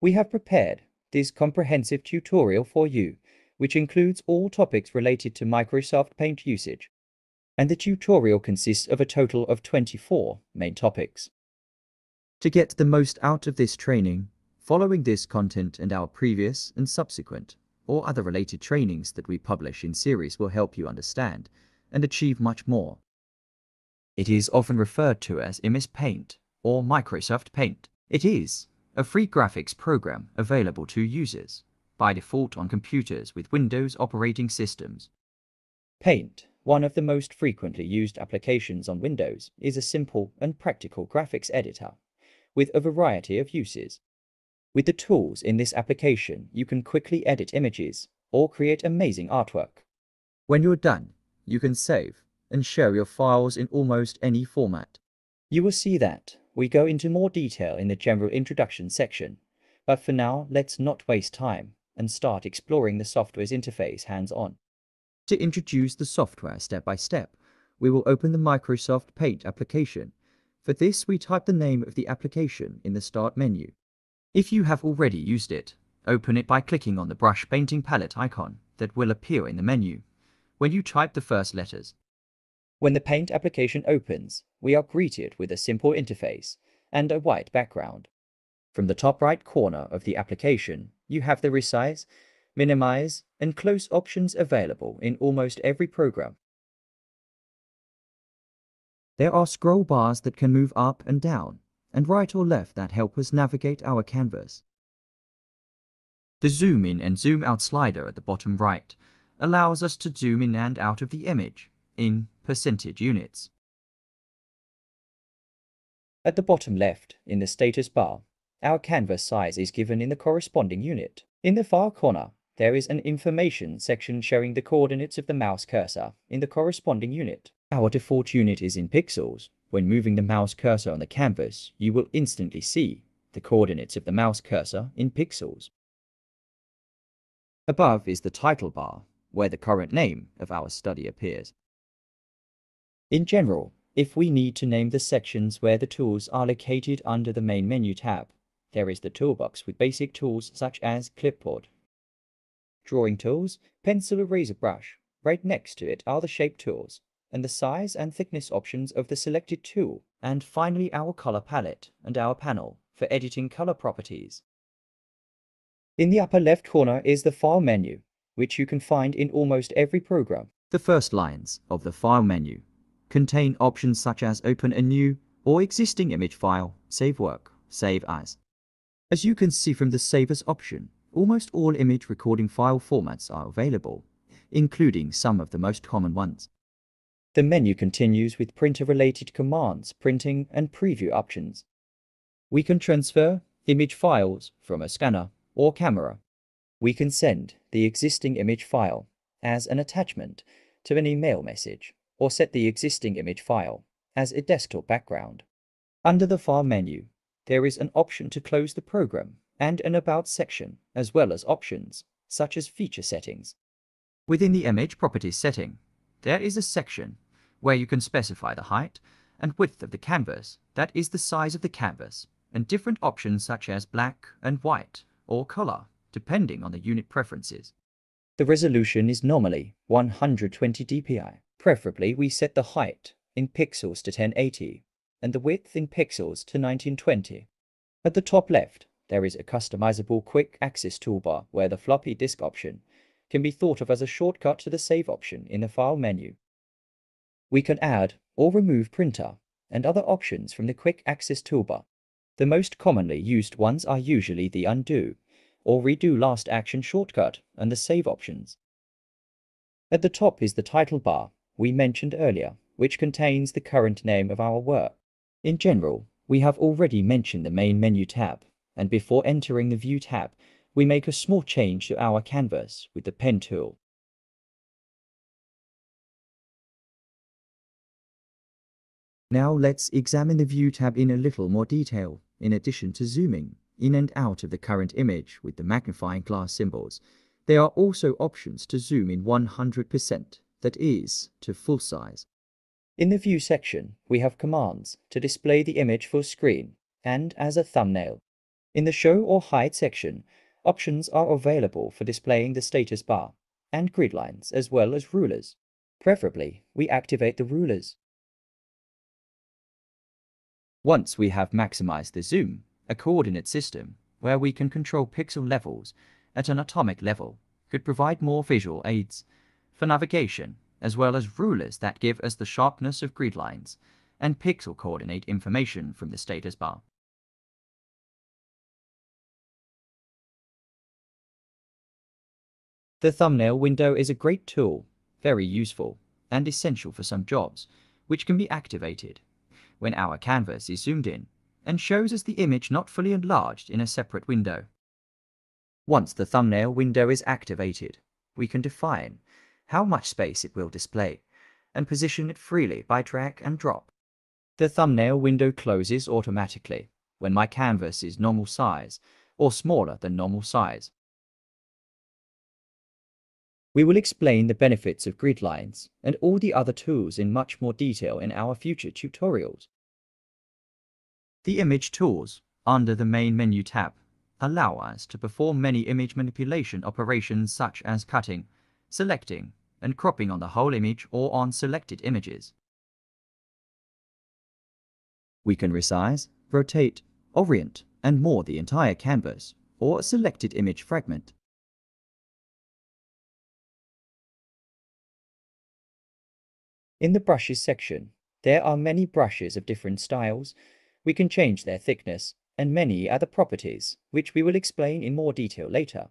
We have prepared this comprehensive tutorial for you, which includes all topics related to Microsoft Paint usage. And the tutorial consists of a total of 24 main topics. To get the most out of this training, following this content and our previous and subsequent or other related trainings that we publish in series will help you understand and achieve much more. It is often referred to as MS Paint or Microsoft Paint. It is a free graphics program available to users by default on computers with Windows operating systems. Paint, one of the most frequently used applications on Windows, is a simple and practical graphics editor with a variety of uses. With the tools in this application, you can quickly edit images or create amazing artwork. When you're done, you can save and share your files in almost any format. You will see that we go into more detail in the general introduction section, but for now, let's not waste time and start exploring the software's interface hands-on. To introduce the software step by step, we will open the Microsoft Paint application for this, we type the name of the application in the Start menu. If you have already used it, open it by clicking on the brush painting palette icon that will appear in the menu when you type the first letters. When the Paint application opens, we are greeted with a simple interface and a white background. From the top right corner of the application, you have the resize, minimize, and close options available in almost every program. There are scroll bars that can move up and down, and right or left that help us navigate our canvas. The zoom in and zoom out slider at the bottom right allows us to zoom in and out of the image in percentage units. At the bottom left, in the status bar, our canvas size is given in the corresponding unit. In the far corner, there is an information section showing the coordinates of the mouse cursor in the corresponding unit. Our default unit is in pixels. When moving the mouse cursor on the canvas, you will instantly see the coordinates of the mouse cursor in pixels. Above is the title bar, where the current name of our study appears. In general, if we need to name the sections where the tools are located under the main menu tab, there is the toolbox with basic tools such as clipboard, drawing tools, pencil or eraser brush. Right next to it are the shape tools, and the size and thickness options of the selected tool, and finally our color palette and our panel for editing color properties. In the upper left corner is the File menu, which you can find in almost every program. The first lines of the File menu contain options such as Open a new or existing image file, Save Work, Save As. As you can see from the Save As option, almost all image recording file formats are available, including some of the most common ones. The menu continues with printer-related commands, printing and preview options. We can transfer image files from a scanner or camera. We can send the existing image file as an attachment to an email message or set the existing image file as a desktop background. Under the File menu, there is an option to close the program and an About section, as well as options such as feature settings. Within the Image Properties setting, there is a section where you can specify the height and width of the canvas, that is the size of the canvas, and different options such as black and white or color, depending on the unit preferences. The resolution is normally 120 dpi. Preferably, we set the height in pixels to 1080 and the width in pixels to 1920. At the top left, there is a customizable quick access toolbar where the floppy disk option can be thought of as a shortcut to the Save option in the File menu. We can add or remove printer and other options from the Quick Access toolbar. The most commonly used ones are usually the Undo or Redo Last Action shortcut and the Save options. At the top is the title bar we mentioned earlier, which contains the current name of our work. In general, we have already mentioned the main menu tab, and before entering the View tab, we make a small change to our canvas with the pen tool. Now let's examine the View tab in a little more detail. In addition to zooming in and out of the current image with the magnifying glass symbols, there are also options to zoom in 100%, that is, to full size. In the View section, we have commands to display the image full screen and as a thumbnail. In the Show or Hide section, options are available for displaying the status bar and grid lines as well as rulers. Preferably, we activate the rulers. Once we have maximized the zoom, a coordinate system where we can control pixel levels at an atomic level could provide more visual aids for navigation as well as rulers that give us the sharpness of grid lines and pixel coordinate information from the status bar. The thumbnail window is a great tool, very useful, and essential for some jobs, which can be activated when our canvas is zoomed in and shows us the image not fully enlarged in a separate window. Once the thumbnail window is activated, we can define how much space it will display and position it freely by drag and drop. The thumbnail window closes automatically when my canvas is normal size or smaller than normal size. We will explain the benefits of grid lines and all the other tools in much more detail in our future tutorials. The image tools under the main menu tab allow us to perform many image manipulation operations such as cutting, selecting, and cropping on the whole image or on selected images. We can resize, rotate, orient, and more the entire canvas or a selected image fragment. In the brushes section, there are many brushes of different styles. We can change their thickness and many other properties, which we will explain in more detail later.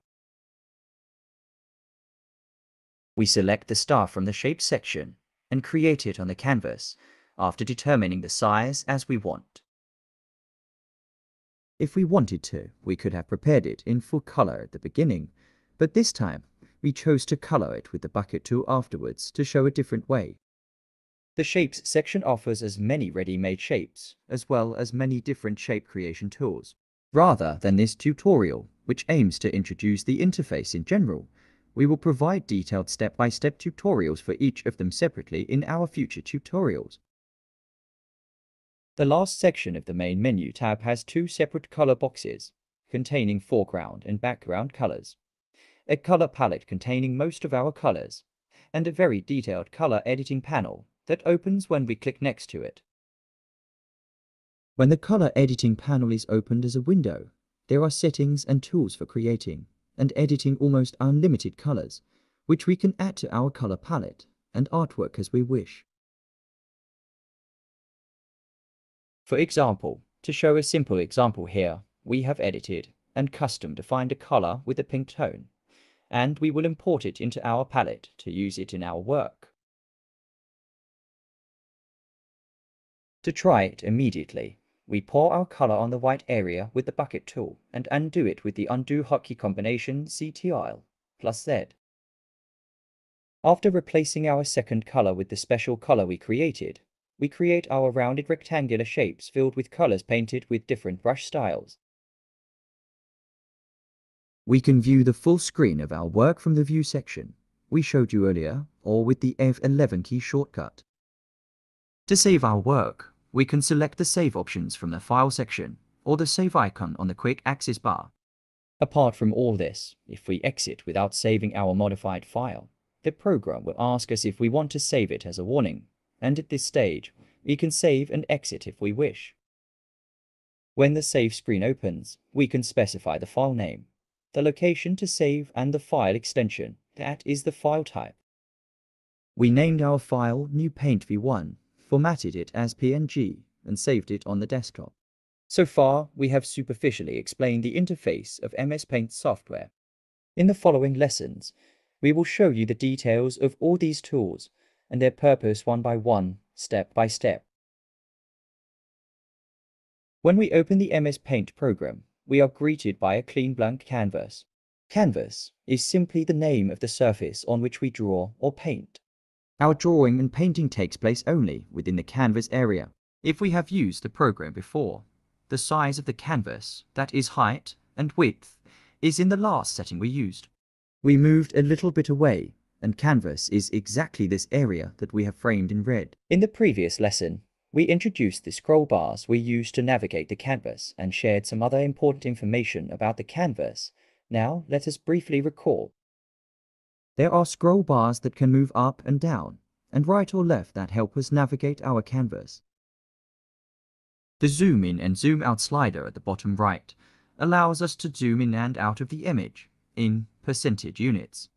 We select the star from the Shape section and create it on the canvas after determining the size as we want. If we wanted to, we could have prepared it in full color at the beginning, but this time we chose to color it with the bucket tool afterwards to show a different way. The Shapes section offers as many ready-made shapes, as well as many different shape creation tools. Rather than this tutorial, which aims to introduce the interface in general, we will provide detailed step-by-step -step tutorials for each of them separately in our future tutorials. The last section of the main menu tab has two separate color boxes, containing foreground and background colors, a color palette containing most of our colors, and a very detailed color editing panel that opens when we click next to it. When the color editing panel is opened as a window, there are settings and tools for creating and editing almost unlimited colors, which we can add to our color palette and artwork as we wish. For example, to show a simple example here, we have edited and custom defined a color with a pink tone, and we will import it into our palette to use it in our work. To try it immediately, we pour our color on the white area with the bucket tool and undo it with the undo hotkey combination CTRL plus Z. After replacing our second color with the special color we created, we create our rounded rectangular shapes filled with colors painted with different brush styles. We can view the full screen of our work from the View section we showed you earlier, or with the F11 key shortcut. To save our work, we can select the Save options from the File section or the Save icon on the quick access bar. Apart from all this, if we exit without saving our modified file, the program will ask us if we want to save it as a warning, and at this stage, we can save and exit if we wish. When the Save screen opens, we can specify the file name, the location to save and the file extension, that is the file type. We named our file New Paint v1 formatted it as PNG, and saved it on the desktop. So far, we have superficially explained the interface of MS Paint software. In the following lessons, we will show you the details of all these tools and their purpose one by one, step by step. When we open the MS Paint program, we are greeted by a clean blank canvas. Canvas is simply the name of the surface on which we draw or paint. Our drawing and painting takes place only within the canvas area. If we have used the program before, the size of the canvas, that is height and width, is in the last setting we used. We moved a little bit away, and canvas is exactly this area that we have framed in red. In the previous lesson, we introduced the scroll bars we use to navigate the canvas and shared some other important information about the canvas. Now, let us briefly recall. There are scroll bars that can move up and down, and right or left that help us navigate our canvas. The zoom in and zoom out slider at the bottom right allows us to zoom in and out of the image in percentage units.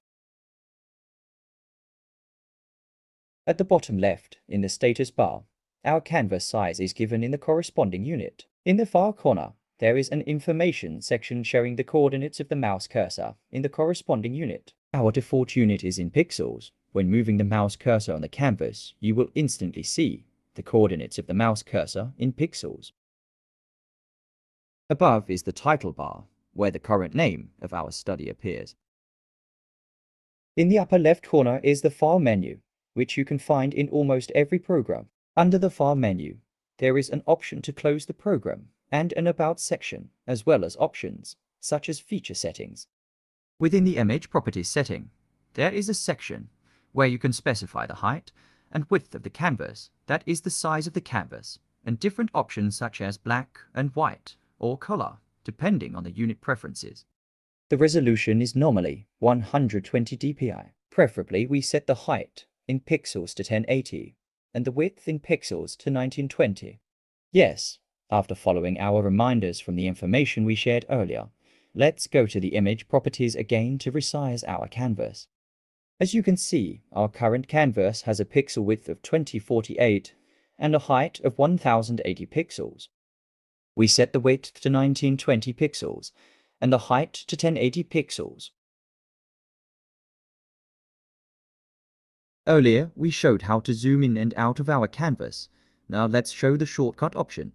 At the bottom left, in the status bar, our canvas size is given in the corresponding unit. In the far corner, there is an information section showing the coordinates of the mouse cursor in the corresponding unit. Our default unit is in pixels. When moving the mouse cursor on the canvas, you will instantly see the coordinates of the mouse cursor in pixels. Above is the title bar, where the current name of our study appears. In the upper left corner is the File menu, which you can find in almost every program. Under the File menu, there is an option to close the program and an About section, as well as options, such as feature settings. Within the Image Properties setting, there is a section where you can specify the height and width of the canvas, that is the size of the canvas, and different options such as black and white or color, depending on the unit preferences. The resolution is normally 120 dpi. Preferably, we set the height in pixels to 1080 and the width in pixels to 1920. Yes, after following our reminders from the information we shared earlier, let's go to the image properties again to resize our canvas. As you can see, our current canvas has a pixel width of 2048 and a height of 1080 pixels. We set the width to 1920 pixels and the height to 1080 pixels. Earlier, we showed how to zoom in and out of our canvas. Now let's show the shortcut option.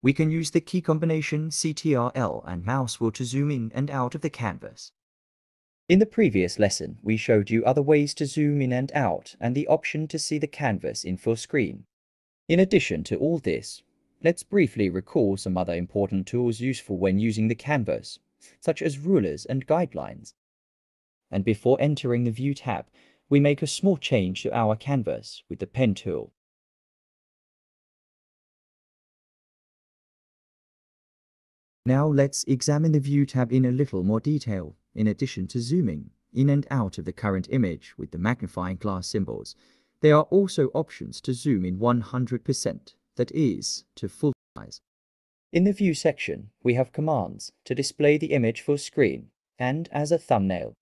We can use the key combination CTRL and mouse wheel to zoom in and out of the canvas. In the previous lesson, we showed you other ways to zoom in and out and the option to see the canvas in full screen. In addition to all this, let's briefly recall some other important tools useful when using the canvas, such as rulers and guidelines. And before entering the View tab, we make a small change to our canvas with the Pen tool. Now let's examine the View tab in a little more detail. In addition to zooming in and out of the current image with the magnifying glass symbols, there are also options to zoom in 100%, that is, to full size. In the View section, we have commands to display the image full screen and as a thumbnail.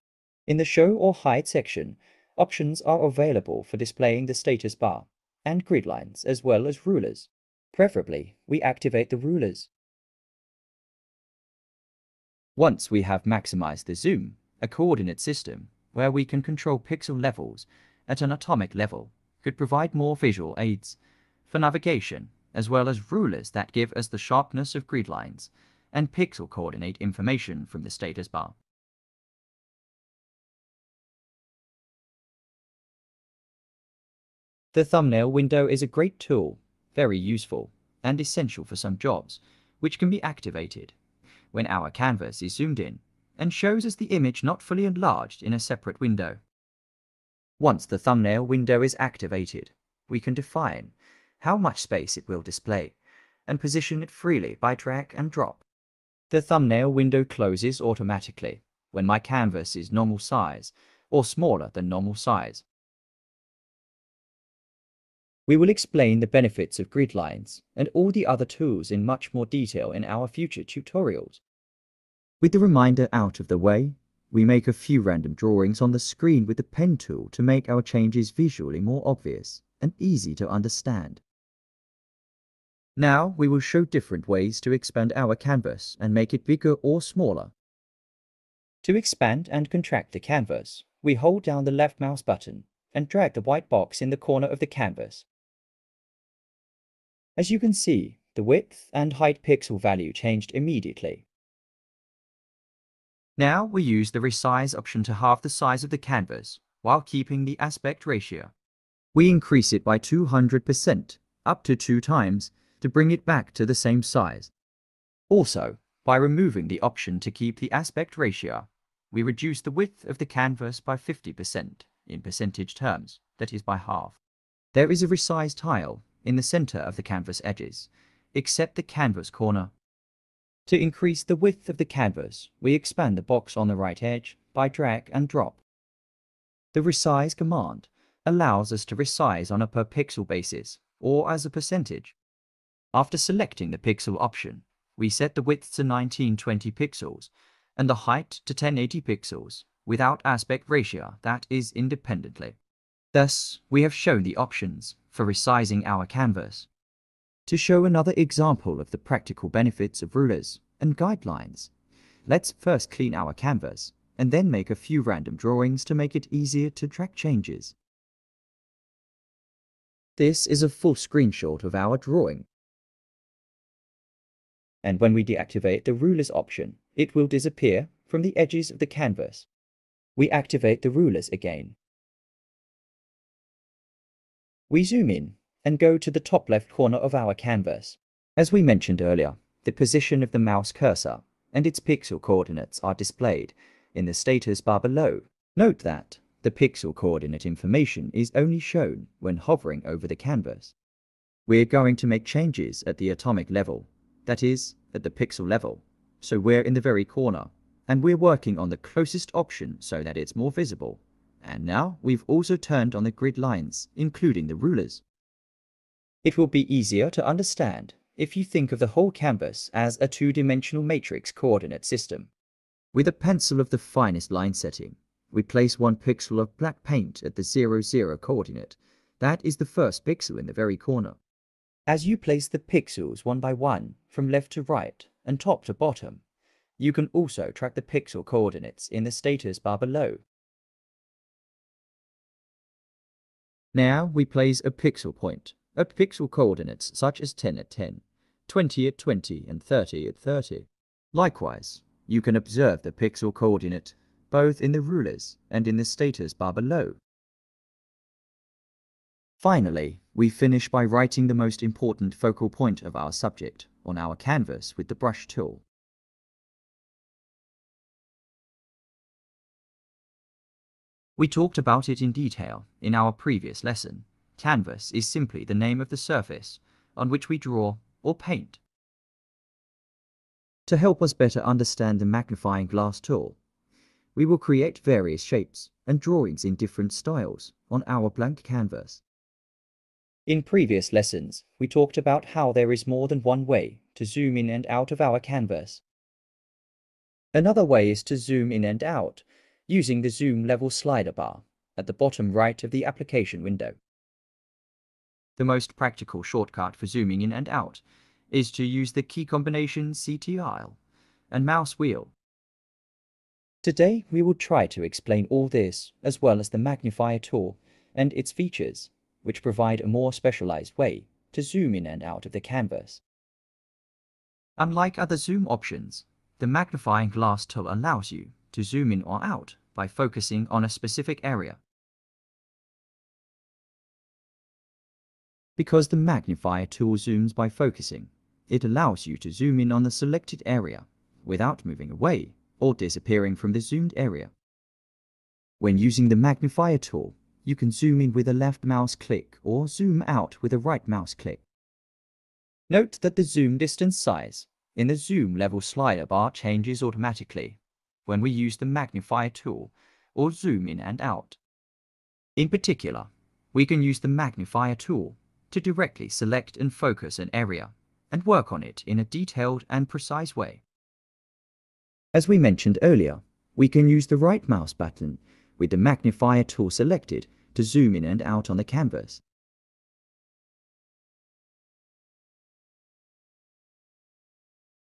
In the Show or Hide section, options are available for displaying the status bar and grid lines as well as rulers. Preferably, we activate the rulers. Once we have maximized the zoom, a coordinate system where we can control pixel levels at an atomic level could provide more visual aids for navigation, as well as rulers that give us the sharpness of grid lines and pixel coordinate information from the status bar. The thumbnail window is a great tool, very useful, and essential for some jobs, which can be activated when our canvas is zoomed in and shows us the image not fully enlarged in a separate window. Once the thumbnail window is activated, we can define how much space it will display and position it freely by drag and drop. The thumbnail window closes automatically when my canvas is normal size or smaller than normal size. We will explain the benefits of grid lines and all the other tools in much more detail in our future tutorials. With the reminder out of the way, we make a few random drawings on the screen with the pen tool to make our changes visually more obvious and easy to understand. Now we will show different ways to expand our canvas and make it bigger or smaller. To expand and contract the canvas, we hold down the left mouse button and drag the white box in the corner of the canvas. As you can see, the width and height pixel value changed immediately. Now we use the resize option to halve the size of the canvas while keeping the aspect ratio. We increase it by 200%, up to two times, to bring it back to the same size. Also, by removing the option to keep the aspect ratio, we reduce the width of the canvas by 50% in percentage terms, that is by half. There is a resize tile in the center of the canvas edges, except the canvas corner. To increase the width of the canvas, we expand the box on the right edge by drag and drop. The resize command allows us to resize on a per pixel basis or as a percentage. After selecting the pixel option, we set the width to 1920 pixels and the height to 1080 pixels without aspect ratio that is independently. Thus, we have shown the options for resizing our canvas. To show another example of the practical benefits of rulers and guidelines, let's first clean our canvas and then make a few random drawings to make it easier to track changes. This is a full screenshot of our drawing. And when we deactivate the rulers option, it will disappear from the edges of the canvas. We activate the rulers again. We zoom in and go to the top left corner of our canvas. As we mentioned earlier, the position of the mouse cursor and its pixel coordinates are displayed in the status bar below. Note that the pixel coordinate information is only shown when hovering over the canvas. We're going to make changes at the atomic level, that is, at the pixel level, so we're in the very corner, and we're working on the closest option so that it's more visible. And now we've also turned on the grid lines, including the rulers. It will be easier to understand if you think of the whole canvas as a two-dimensional matrix coordinate system. With a pencil of the finest line setting, we place one pixel of black paint at the 0, 0 coordinate. That is the first pixel in the very corner. As you place the pixels one by one, from left to right and top to bottom, you can also track the pixel coordinates in the status bar below. Now we place a pixel point at pixel coordinates such as 10 at 10, 20 at 20 and 30 at 30. Likewise, you can observe the pixel coordinate both in the rulers and in the status bar below. Finally, we finish by writing the most important focal point of our subject on our canvas with the brush tool. We talked about it in detail in our previous lesson. Canvas is simply the name of the surface on which we draw or paint. To help us better understand the magnifying glass tool, we will create various shapes and drawings in different styles on our blank canvas. In previous lessons, we talked about how there is more than one way to zoom in and out of our canvas. Another way is to zoom in and out using the zoom level slider bar at the bottom right of the application window. The most practical shortcut for zooming in and out is to use the key combination CTRL and mouse wheel Today we will try to explain all this as well as the magnifier tool and its features, which provide a more specialized way to zoom in and out of the canvas. Unlike other zoom options, the magnifying glass tool allows you to zoom in or out by focusing on a specific area. Because the magnifier tool zooms by focusing, it allows you to zoom in on the selected area without moving away or disappearing from the zoomed area. When using the magnifier tool, you can zoom in with a left mouse click or zoom out with a right mouse click. Note that the zoom distance size in the zoom level slider bar changes automatically when we use the magnifier tool or zoom in and out. In particular, we can use the magnifier tool to directly select and focus an area and work on it in a detailed and precise way. As we mentioned earlier, we can use the right mouse button with the magnifier tool selected to zoom in and out on the canvas.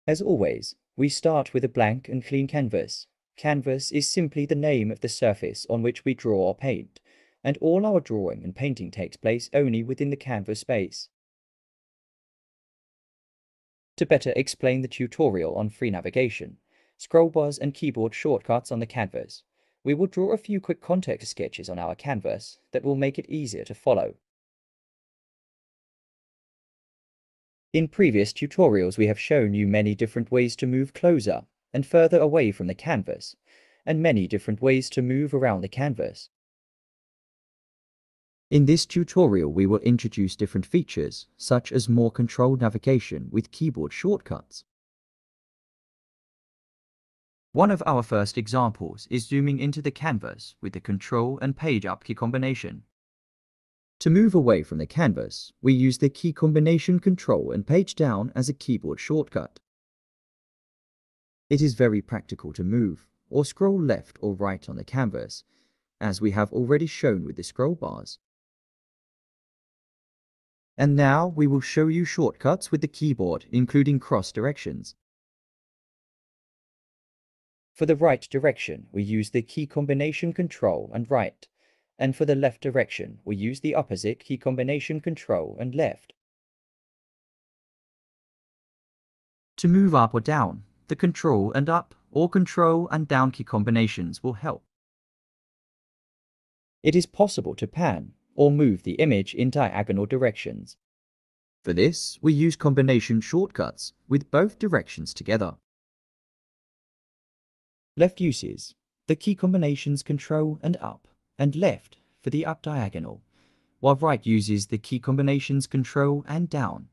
As always, we start with a blank and clean canvas. Canvas is simply the name of the surface on which we draw or paint, and all our drawing and painting takes place only within the canvas space. To better explain the tutorial on free navigation, scroll bars and keyboard shortcuts on the canvas. We will draw a few quick context sketches on our canvas that will make it easier to follow. In previous tutorials we have shown you many different ways to move closer and further away from the canvas, and many different ways to move around the canvas. In this tutorial, we will introduce different features, such as more controlled navigation with keyboard shortcuts. One of our first examples is zooming into the canvas with the Control and Page Up key combination. To move away from the canvas, we use the key combination Control and Page Down as a keyboard shortcut. It is very practical to move or scroll left or right on the canvas, as we have already shown with the scroll bars. And now we will show you shortcuts with the keyboard, including cross directions. For the right direction, we use the key combination Control and Right, and for the left direction, we use the opposite key combination Control and Left. To move up or down, the Control and Up or Control and Down key combinations will help. It is possible to pan or move the image in diagonal directions. For this, we use combination shortcuts with both directions together. Left uses the key combinations Control and Up and Left for the up diagonal, while right uses the key combinations Control and Down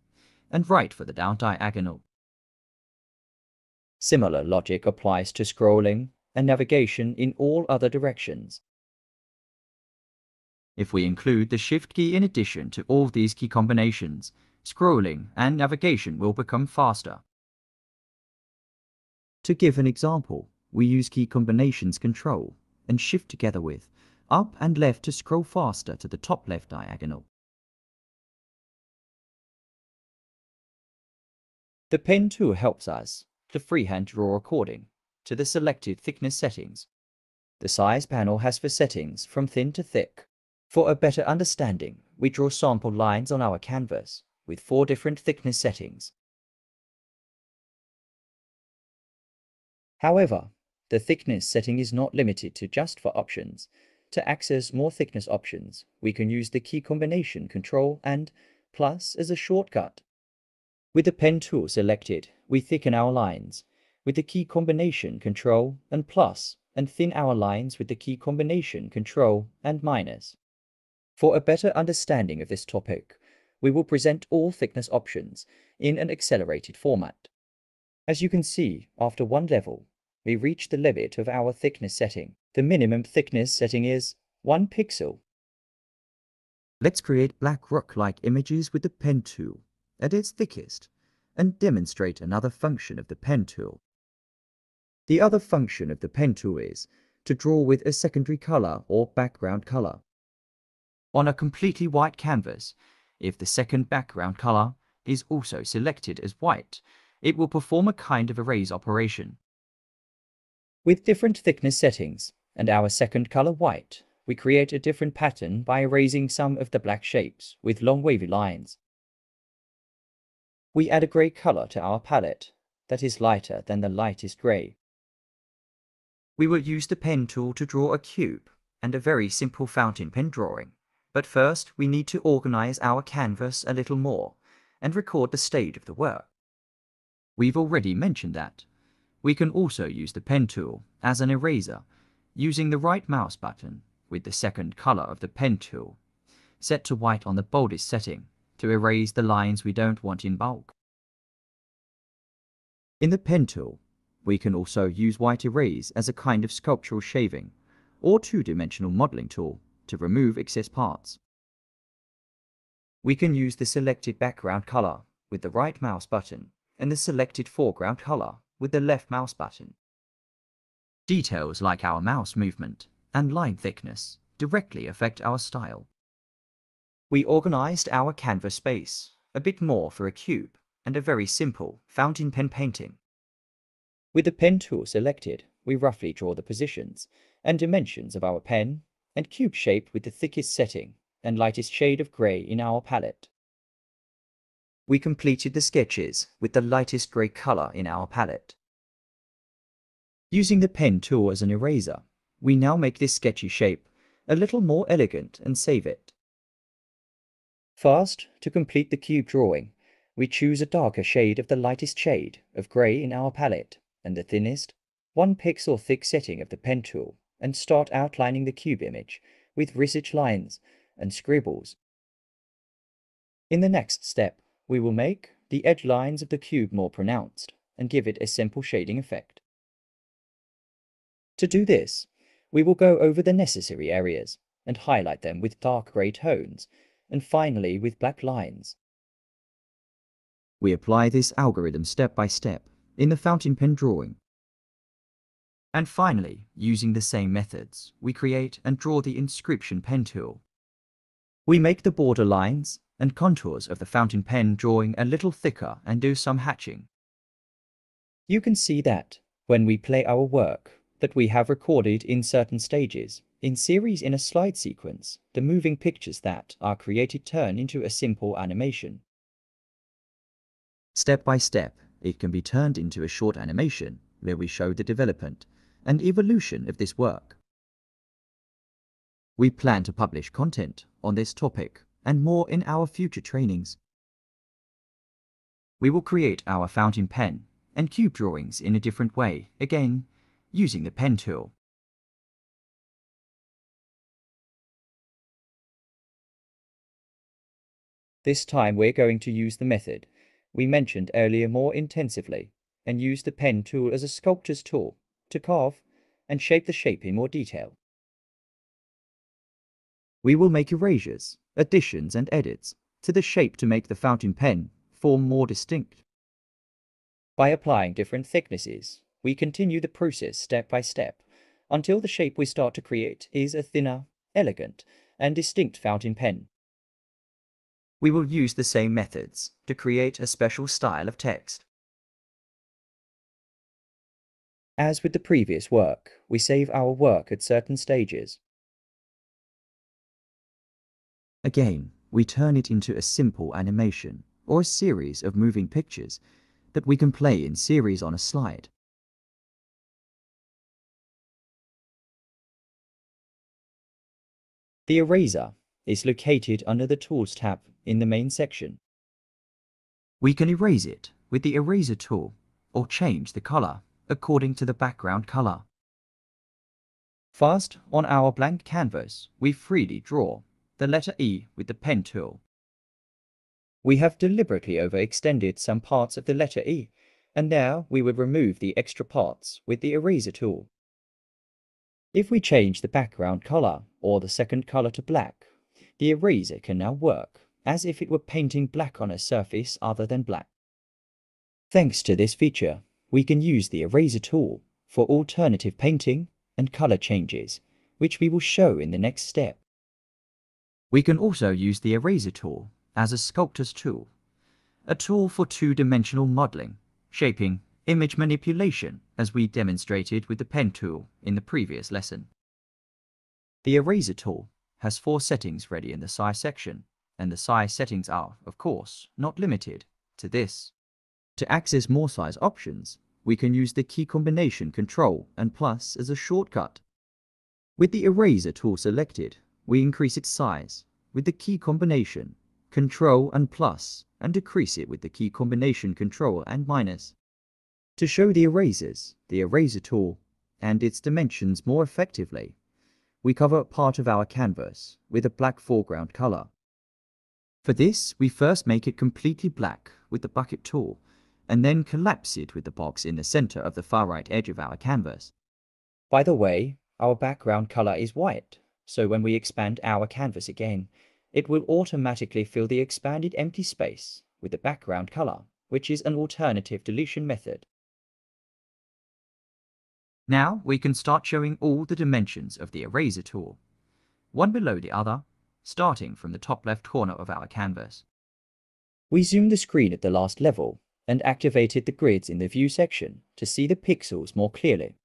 and Right for the down diagonal. Similar logic applies to scrolling and navigation in all other directions. If we include the Shift key in addition to all these key combinations, scrolling and navigation will become faster. To give an example, we use key combinations Control and Shift together with up and left to scroll faster to the top left diagonal. The pen tool helps us to freehand draw according to the selected thickness settings. The size panel has four settings from thin to thick. For a better understanding, we draw sample lines on our canvas with four different thickness settings. However, the thickness setting is not limited to just for options. To access more thickness options, we can use the key combination Control and plus as a shortcut. With the pen tool selected, we thicken our lines. With the key combination Control and plus, and thin our lines with the key combination Control and minus. For a better understanding of this topic, we will present all thickness options in an accelerated format. As you can see, after one level, we reach the limit of our thickness setting. The minimum thickness setting is 1 pixel. Let's create black rock-like images with the pen tool at its thickest and demonstrate another function of the pen tool. The other function of the pen tool is to draw with a secondary color or background color. On a completely white canvas, if the second background color is also selected as white, it will perform a kind of erase operation. With different thickness settings and our second color white, we create a different pattern by erasing some of the black shapes with long wavy lines. We add a grey color to our palette that is lighter than the lightest grey. We will use the pen tool to draw a cube and a very simple fountain pen drawing. But first, we need to organize our canvas a little more and record the state of the work. We've already mentioned that. We can also use the pen tool as an eraser, using the right mouse button with the second color of the pen tool, set to white on the boldest setting to erase the lines we don't want in bulk. In the pen tool, we can also use white erase as a kind of sculptural shaving or two-dimensional modeling tool to remove excess parts. We can use the selected background color with the right mouse button and the selected foreground color with the left mouse button. Details like our mouse movement and line thickness directly affect our style. We organized our canvas space a bit more for a cube and a very simple fountain pen painting. With the pen tool selected, we roughly draw the positions and dimensions of our pen and cube shape with the thickest setting and lightest shade of grey in our palette. We completed the sketches with the lightest grey colour in our palette. Using the pen tool as an eraser, we now make this sketchy shape a little more elegant and save it. First, to complete the cube drawing, we choose a darker shade of the lightest shade of grey in our palette and the thinnest, 1 pixel thick setting of the pen tool and start outlining the cube image with visage lines and scribbles. In the next step, we will make the edge lines of the cube more pronounced and give it a simple shading effect. To do this, we will go over the necessary areas and highlight them with dark grey tones and finally with black lines. We apply this algorithm step by step in the fountain pen drawing. And finally, using the same methods, we create and draw the inscription pen tool. We make the border lines and contours of the fountain pen drawing a little thicker and do some hatching. You can see that, when we play our work, that we have recorded in certain stages, in series in a slide sequence, the moving pictures that are created turn into a simple animation. Step by step, it can be turned into a short animation where we show the development and evolution of this work. We plan to publish content on this topic and more in our future trainings. We will create our fountain pen and cube drawings in a different way, again, using the pen tool. This time we're going to use the method we mentioned earlier more intensively and use the pen tool as a sculptor's tool to carve and shape the shape in more detail. We will make erasures, additions and edits to the shape to make the fountain pen form more distinct. By applying different thicknesses, we continue the process step by step until the shape we start to create is a thinner, elegant, and distinct fountain pen. We will use the same methods to create a special style of text. As with the previous work, we save our work at certain stages. Again, we turn it into a simple animation or a series of moving pictures that we can play in series on a slide. The eraser is located under the Tools tab in the main section. We can erase it with the eraser tool or change the color according to the background color. First, on our blank canvas, we freely draw the letter E with the pen tool. We have deliberately overextended some parts of the letter E, and now we will remove the extra parts with the eraser tool. If we change the background color or the second color to black, the eraser can now work as if it were painting black on a surface other than black. Thanks to this feature, we can use the eraser tool for alternative painting and color changes, which we will show in the next step. We can also use the eraser tool as a sculptor's tool, a tool for two-dimensional modeling, shaping, image manipulation, as we demonstrated with the pen tool in the previous lesson. The eraser tool has four settings ready in the size section, and the size settings are, of course, not limited to this. To access more size options, we can use the key combination Control and plus as a shortcut. With the eraser tool selected, we increase its size with the key combination Control and plus and decrease it with the key combination Control and minus. To show the erasers, the eraser tool, and its dimensions more effectively, we cover part of our canvas with a black foreground color. For this, we first make it completely black with the bucket tool, and then collapse it with the box in the center of the far right edge of our canvas. By the way, our background color is white, so when we expand our canvas again, it will automatically fill the expanded empty space with the background color, which is an alternative deletion method. Now we can start showing all the dimensions of the eraser tool, one below the other, starting from the top left corner of our canvas. We zoomed the screen at the last level and activated the grids in the view section to see the pixels more clearly.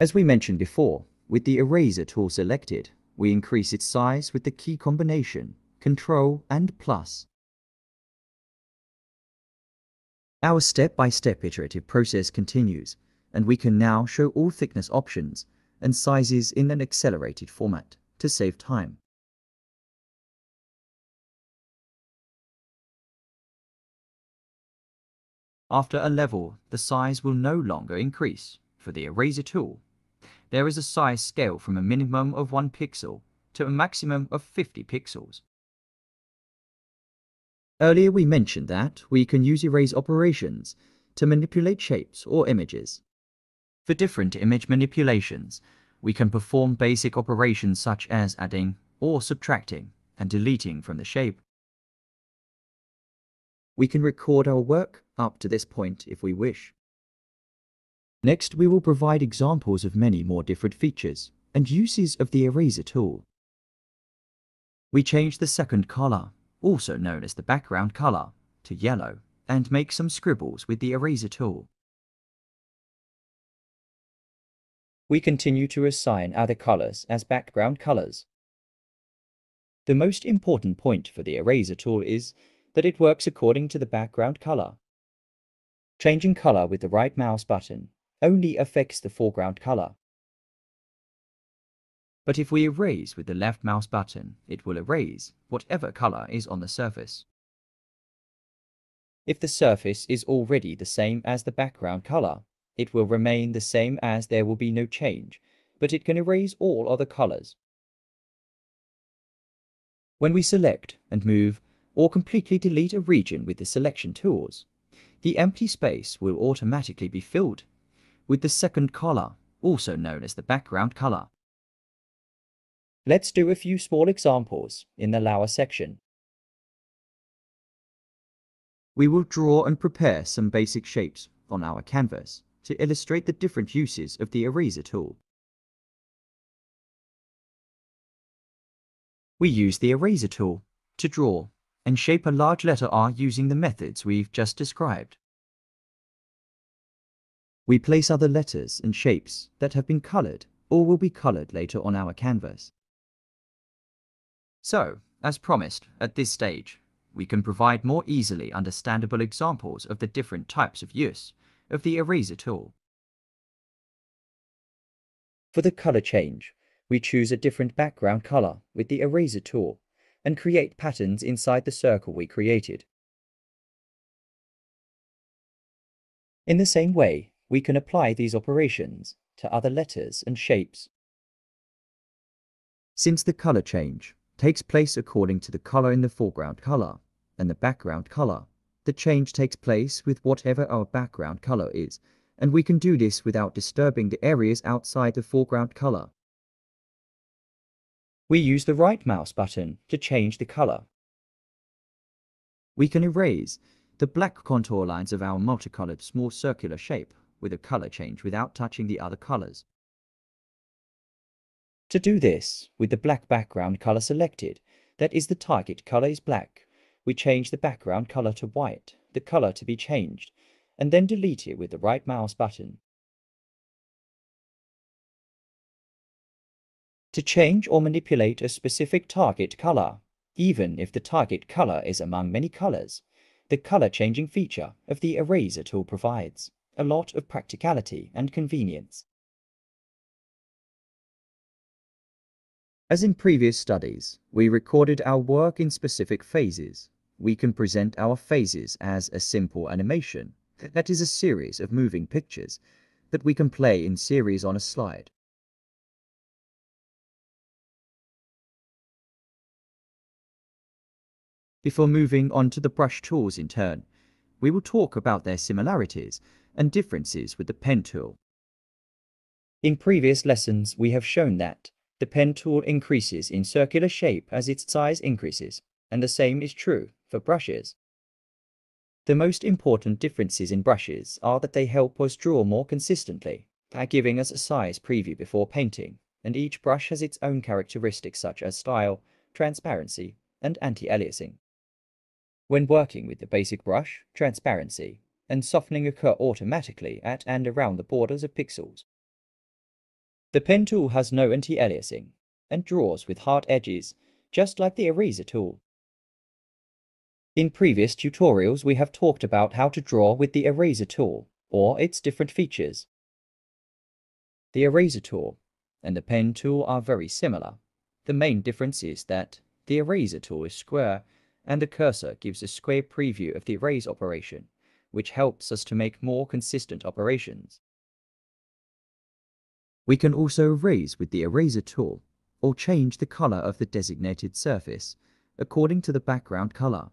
As we mentioned before, with the eraser tool selected, we increase its size with the key combination Control and plus. Our step-by-step -step iterative process continues, and we can now show all thickness options and sizes in an accelerated format to save time. After a level, the size will no longer increase. For the eraser tool, there is a size scale from a minimum of 1 pixel to a maximum of 50 pixels. Earlier we mentioned that we can use erase operations to manipulate shapes or images. For different image manipulations, we can perform basic operations such as adding or subtracting and deleting from the shape. We can record our work up to this point if we wish. Next, we will provide examples of many more different features and uses of the eraser tool. We change the second color also known as the background color, to yellow and make some scribbles with the eraser tool. We continue to assign other colors as background colors. The most important point for the eraser tool is that it works according to the background color. Changing color with the right mouse button only affects the foreground color. But if we erase with the left mouse button, it will erase whatever color is on the surface. If the surface is already the same as the background color, it will remain the same as there will be no change, but it can erase all other colors. When we select and move or completely delete a region with the selection tools, the empty space will automatically be filled with the second color, also known as the background color. Let's do a few small examples in the lower section. We will draw and prepare some basic shapes on our canvas to illustrate the different uses of the eraser tool. We use the eraser tool to draw and shape a large letter R using the methods we've just described. We place other letters and shapes that have been colored or will be colored later on our canvas. So, as promised, at this stage, we can provide more easily understandable examples of the different types of use of the eraser tool. For the color change, we choose a different background color with the eraser tool and create patterns inside the circle we created. In the same way, we can apply these operations to other letters and shapes. Since the color change takes place according to the color in the foreground color and the background color. The change takes place with whatever our background color is, and we can do this without disturbing the areas outside the foreground color. We use the right mouse button to change the color. We can erase the black contour lines of our multicolored small circular shape with a color change without touching the other colors. To do this, with the black background color selected, that is the target color is black, we change the background color to white, the color to be changed, and then delete it with the right mouse button. To change or manipulate a specific target color, even if the target color is among many colors, the color changing feature of the eraser tool provides a lot of practicality and convenience. As in previous studies, we recorded our work in specific phases. We can present our phases as a simple animation, that is a series of moving pictures, that we can play in series on a slide. Before moving on to the brush tools in turn, we will talk about their similarities and differences with the pen tool. In previous lessons, we have shown that the pen tool increases in circular shape as its size increases, and the same is true for brushes. The most important differences in brushes are that they help us draw more consistently by giving us a size preview before painting, and each brush has its own characteristics such as style, transparency, and anti-aliasing. When working with the basic brush, transparency and softening occur automatically at and around the borders of pixels. The pen tool has no anti-aliasing and draws with hard edges, just like the eraser tool. In previous tutorials we have talked about how to draw with the eraser tool, or its different features. The eraser tool and the pen tool are very similar. The main difference is that the eraser tool is square and the cursor gives a square preview of the erase operation, which helps us to make more consistent operations. We can also erase with the eraser tool or change the color of the designated surface according to the background color.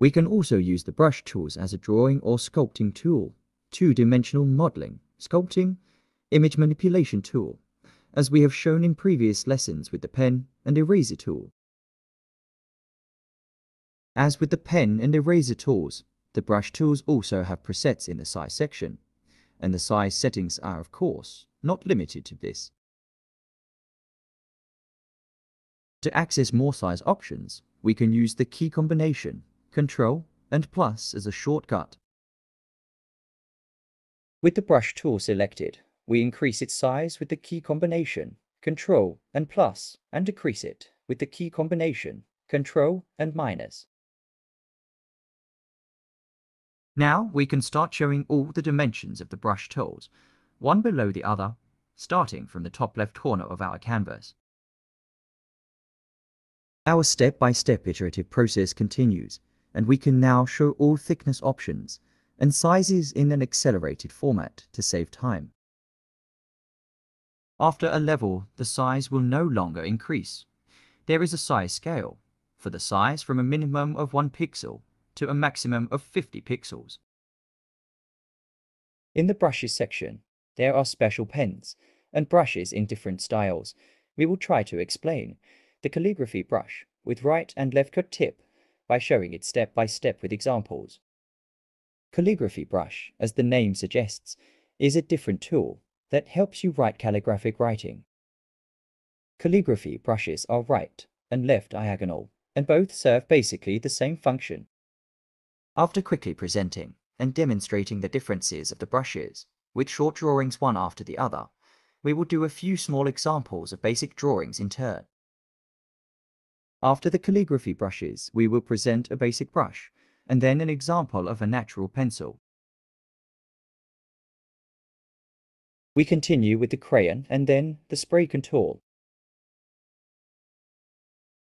We can also use the brush tools as a drawing or sculpting tool, two-dimensional modeling, sculpting, image manipulation tool, as we have shown in previous lessons with the pen and eraser tool. As with the pen and eraser tools, the brush tools also have presets in the size section, and the size settings are of course not limited to this. To access more size options, we can use the key combination, Ctrl and plus as a shortcut. With the brush tool selected, we increase its size with the key combination, Control and plus, and decrease it with the key combination, Control and minus. Now we can start showing all the dimensions of the brush tools, one below the other, starting from the top left corner of our canvas. Our step-by-step -step iterative process continues, and we can now show all thickness options and sizes in an accelerated format to save time. After a level, the size will no longer increase. There is a size scale, for the size from a minimum of 1 pixel to a maximum of 50 pixels. In the brushes section, there are special pens and brushes in different styles. We will try to explain the calligraphy brush with right and left cut tip by showing it step by step with examples. Calligraphy brush, as the name suggests, is a different tool that helps you write calligraphic writing. Calligraphy brushes are right and left diagonal, and both serve basically the same function. After quickly presenting and demonstrating the differences of the brushes, with short drawings one after the other, we will do a few small examples of basic drawings in turn. After the calligraphy brushes, we will present a basic brush, and then an example of a natural pencil. We continue with the crayon and then the spray contour.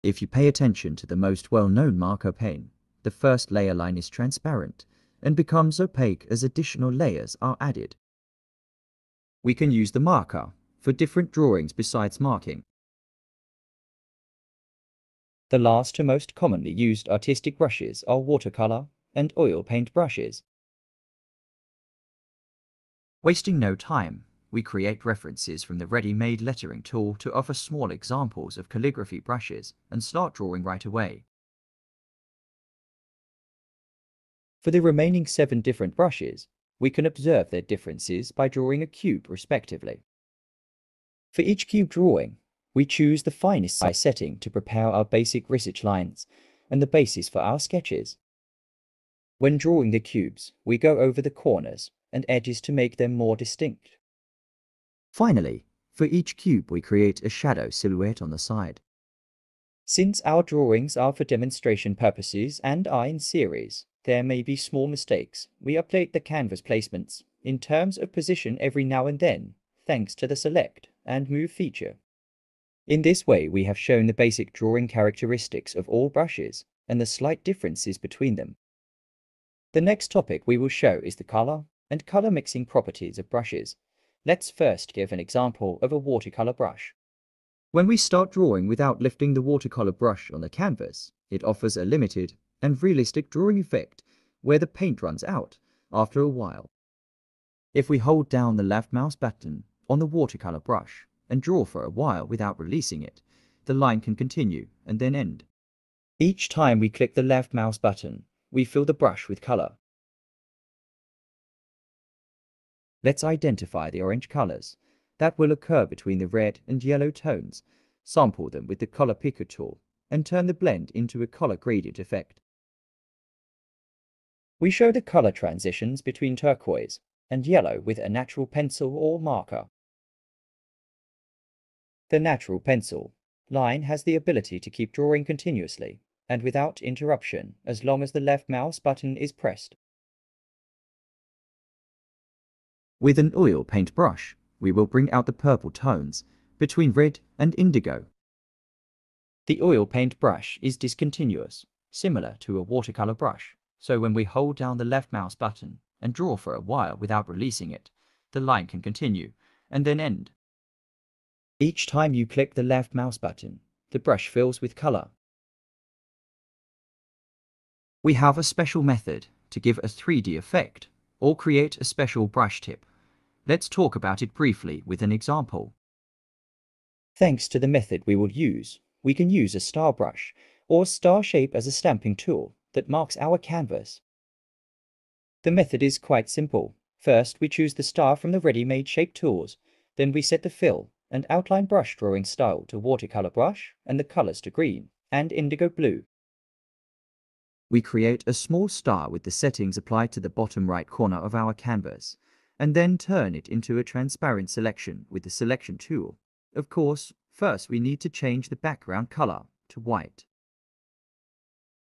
If you pay attention to the most well-known marker pen, the first layer line is transparent and becomes opaque as additional layers are added. We can use the marker for different drawings besides marking. The last two most commonly used artistic brushes are watercolor and oil paint brushes. Wasting no time, we create references from the ready-made lettering tool to offer small examples of calligraphy brushes and start drawing right away. For the remaining seven different brushes, we can observe their differences by drawing a cube respectively. For each cube drawing, we choose the finest size setting to prepare our basic research lines and the basis for our sketches. When drawing the cubes, we go over the corners and edges to make them more distinct. Finally, for each cube we create a shadow silhouette on the side. Since our drawings are for demonstration purposes and are in series, there may be small mistakes. We update the canvas placements in terms of position every now and then, thanks to the Select and Move feature. In this way, we have shown the basic drawing characteristics of all brushes and the slight differences between them. The next topic we will show is the color and color mixing properties of brushes. Let's first give an example of a watercolor brush. When we start drawing without lifting the watercolor brush on the canvas, it offers a limited and realistic drawing effect where the paint runs out after a while. If we hold down the left mouse button on the watercolor brush and draw for a while without releasing it, the line can continue and then end. Each time we click the left mouse button, we fill the brush with color. Let's identify the orange colors that will occur between the red and yellow tones, sample them with the color picker tool, and turn the blend into a color gradient effect. We show the color transitions between turquoise and yellow with a natural pencil or marker. The natural pencil line has the ability to keep drawing continuously and without interruption as long as the left mouse button is pressed. With an oil paint brush, we will bring out the purple tones between red and indigo. The oil paint brush is discontinuous, similar to a watercolor brush. So when we hold down the left mouse button and draw for a while without releasing it, the line can continue and then end. Each time you click the left mouse button, the brush fills with color. We have a special method to give a 3D effect or create a special brush tip. Let's talk about it briefly with an example. Thanks to the method we will use, we can use a star brush or star shape as a stamping tool that marks our canvas. The method is quite simple. First, we choose the star from the ready-made shape tools. Then we set the fill and outline brush drawing style to watercolor brush and the colors to green and indigo blue. We create a small star with the settings applied to the bottom right corner of our canvas, and then turn it into a transparent selection with the selection tool. Of course, first we need to change the background color to white.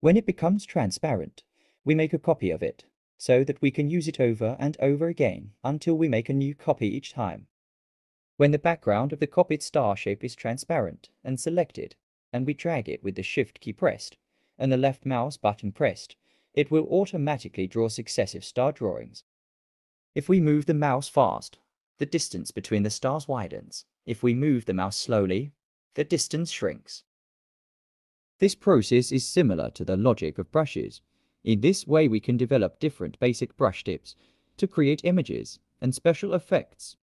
When it becomes transparent, we make a copy of it, so that we can use it over and over again until we make a new copy each time. When the background of the copied star shape is transparent and selected, and we drag it with the Shift key pressed and the left mouse button pressed, it will automatically draw successive star drawings. If we move the mouse fast, the distance between the stars widens. If we move the mouse slowly, the distance shrinks. This process is similar to the logic of brushes. In this way we can develop different basic brush tips to create images and special effects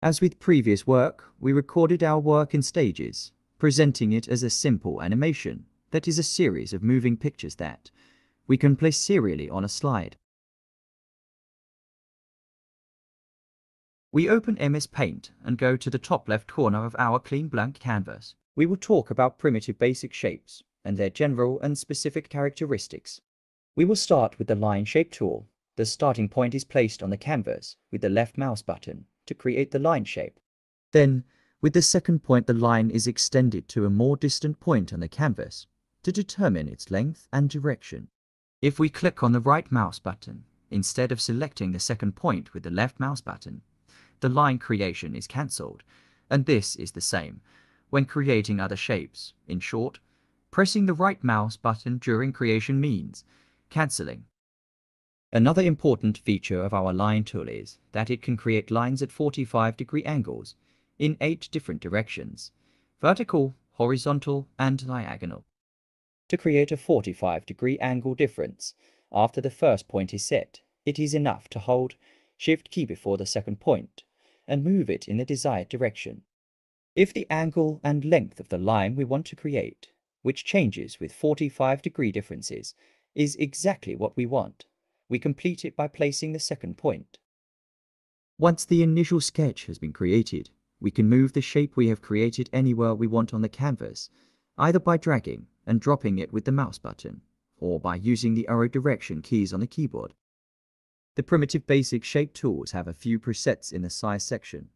as with previous work, we recorded our work in stages, presenting it as a simple animation that is a series of moving pictures that we can place serially on a slide. We open MS Paint and go to the top left corner of our clean blank canvas. We will talk about primitive basic shapes and their general and specific characteristics. We will start with the line shape tool. The starting point is placed on the canvas with the left mouse button to create the line shape. Then, with the second point the line is extended to a more distant point on the canvas to determine its length and direction. If we click on the right mouse button, instead of selecting the second point with the left mouse button, the line creation is cancelled, and this is the same when creating other shapes. In short, pressing the right mouse button during creation means cancelling Another important feature of our line tool is that it can create lines at 45 degree angles in 8 different directions, vertical, horizontal, and diagonal. To create a 45 degree angle difference after the first point is set, it is enough to hold Shift key before the second point and move it in the desired direction. If the angle and length of the line we want to create, which changes with 45 degree differences, is exactly what we want, we complete it by placing the second point. Once the initial sketch has been created, we can move the shape we have created anywhere we want on the canvas, either by dragging and dropping it with the mouse button, or by using the arrow direction keys on the keyboard. The primitive basic shape tools have a few presets in the size section,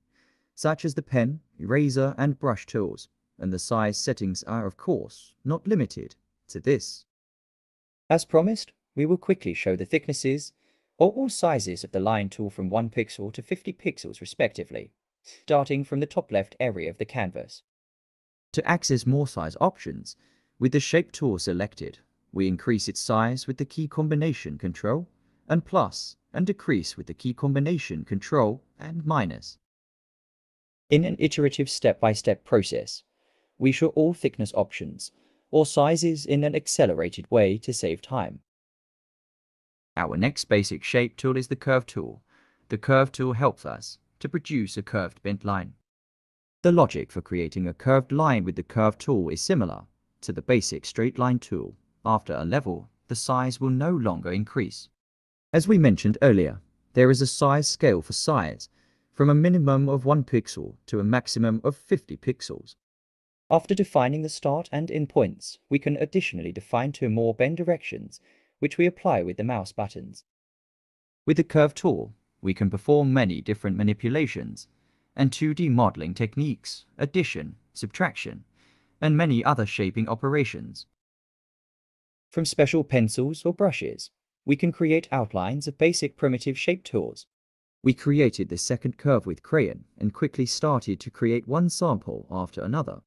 such as the pen, eraser, and brush tools, and the size settings are, of course, not limited to this. As promised, we will quickly show the thicknesses or all sizes of the line tool from 1 pixel to 50 pixels respectively, starting from the top left area of the canvas. To access more size options, with the Shape tool selected, we increase its size with the key combination Control and plus and decrease with the key combination Control and minus. In an iterative step-by-step -step process, we show all thickness options or sizes in an accelerated way to save time. Our next basic shape tool is the curve tool. The curve tool helps us to produce a curved bent line. The logic for creating a curved line with the curve tool is similar to the basic straight line tool. After a level, the size will no longer increase. As we mentioned earlier, there is a size scale for size, from a minimum of 1 pixel to a maximum of 50 pixels. After defining the start and end points, we can additionally define two more bend directions which we apply with the mouse buttons. With the Curve tool, we can perform many different manipulations and 2D modeling techniques, addition, subtraction, and many other shaping operations. From special pencils or brushes, we can create outlines of basic primitive shape tools. We created the second curve with crayon and quickly started to create one sample after another.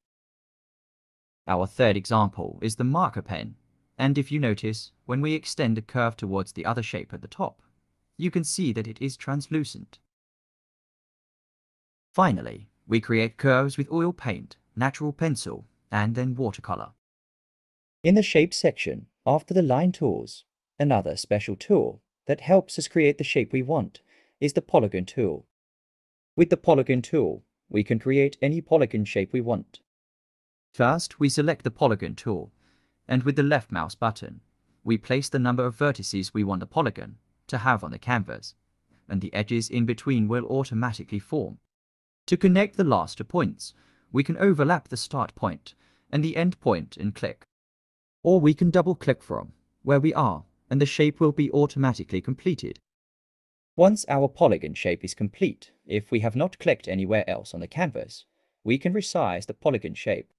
Our third example is the marker pen and if you notice, when we extend a curve towards the other shape at the top, you can see that it is translucent. Finally, We create curves with oil paint, natural pencil, and then watercolor. In the shape section, after the line tools, another special tool that helps us create the shape we want is the polygon tool. With the polygon tool, we can create any polygon shape we want. First, we select the polygon tool, and with the left mouse button, we place the number of vertices we want the polygon to have on the canvas, and the edges in between will automatically form. To connect the last two points, we can overlap the start point and the end point and click. Or we can double click from where we are and the shape will be automatically completed. Once our polygon shape is complete, if we have not clicked anywhere else on the canvas, we can resize the polygon shape.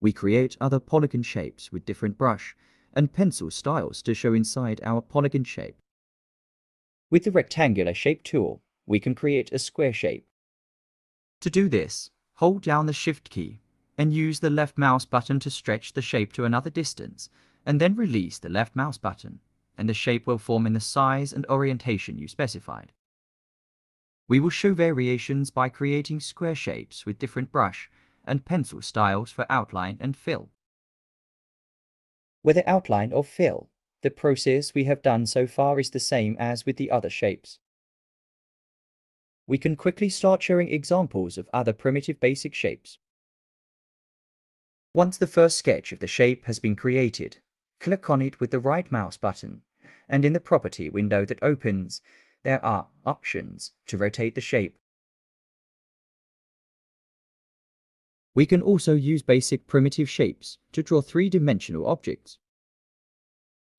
We create other polygon shapes with different brush and pencil styles to show inside our polygon shape. With the rectangular shape tool, we can create a square shape. To do this, hold down the Shift key and use the left mouse button to stretch the shape to another distance, and then release the left mouse button, and the shape will form in the size and orientation you specified. We will show variations by creating square shapes with different brush and pencil styles for outline and fill. Whether outline or fill, the process we have done so far is the same as with the other shapes. We can quickly start showing examples of other primitive basic shapes. Once the first sketch of the shape has been created, click on it with the right mouse button, and in the property window that opens, there are options to rotate the shape. We can also use basic primitive shapes to draw three-dimensional objects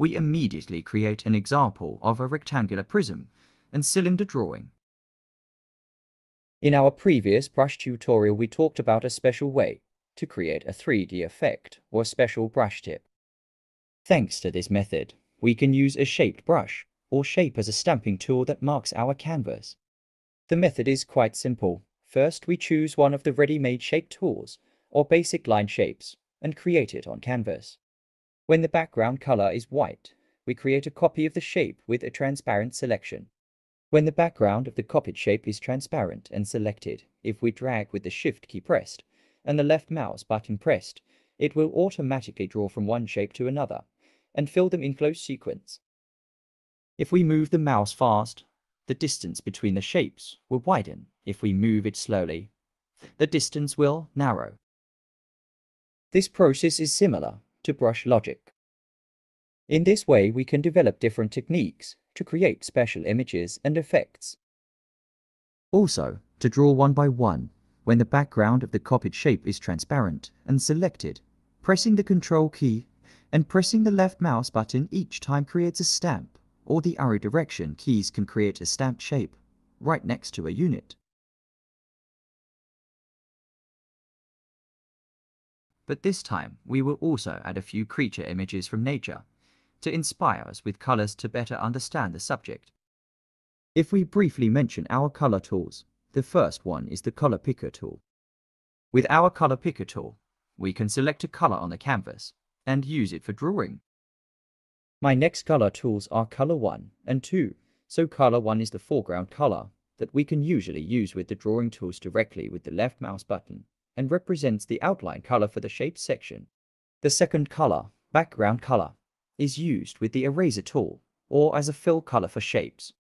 we immediately create an example of a rectangular prism and cylinder drawing. In our previous brush tutorial, we talked about a special way to create a 3D effect or special brush tip. Thanks to this method, we can use a shaped brush or shape as a stamping tool that marks our canvas. The method is quite simple. First, we choose one of the ready-made shape tools or basic line shapes and create it on canvas. When the background color is white, we create a copy of the shape with a transparent selection. When the background of the copied shape is transparent and selected, if we drag with the Shift key pressed and the left mouse button pressed, it will automatically draw from one shape to another and fill them in close sequence. If we move the mouse fast, the distance between the shapes will widen. If we move it slowly, the distance will narrow. This process is similar to brush logic. In this way, we can develop different techniques to create special images and effects. Also, to draw one by one, when the background of the copied shape is transparent and selected, pressing the Control key and pressing the left mouse button each time creates a stamp, or the arrow direction keys can create a stamped shape right next to a unit. But this time we will also add a few creature images from nature to inspire us with colors to better understand the subject. If we briefly mention our color tools, the first one is the color picker tool. With our color picker tool, we can select a color on the canvas and use it for drawing. My next color tools are color 1 and 2, so color 1 is the foreground color that we can usually use with the drawing tools directly with the left mouse button and represents the outline color for the shape section. The second color, background color, is used with the eraser tool or as a fill color for shapes.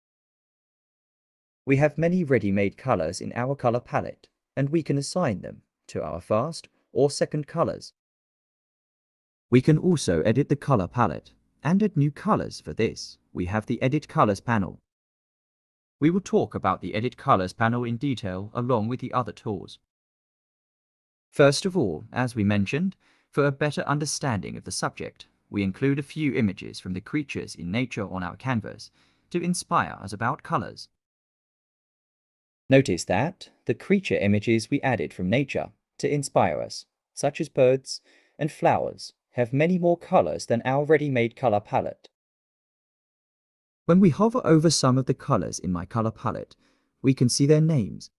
We have many ready-made colors in our color palette and we can assign them to our first or second colors. We can also edit the color palette and add new colors for this. We have the Edit Colors panel. We will talk about the Edit Colors panel in detail along with the other tools. First of all, as we mentioned, for a better understanding of the subject, we include a few images from the creatures in nature on our canvas to inspire us about colors. Notice that the creature images we added from nature to inspire us, such as birds and flowers, have many more colors than our ready-made color palette. When we hover over some of the colors in my color palette, we can see their names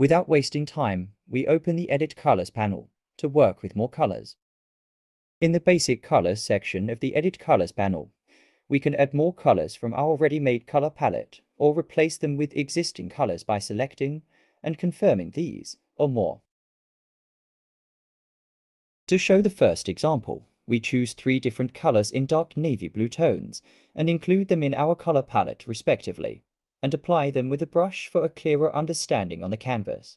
Without wasting time, we open the Edit Colors panel to work with more colors. In the Basic Colors section of the Edit Colors panel, we can add more colors from our ready-made color palette or replace them with existing colors by selecting and confirming these or more. To show the first example, we choose three different colors in dark navy blue tones and include them in our color palette respectively, and apply them with a brush for a clearer understanding on the canvas.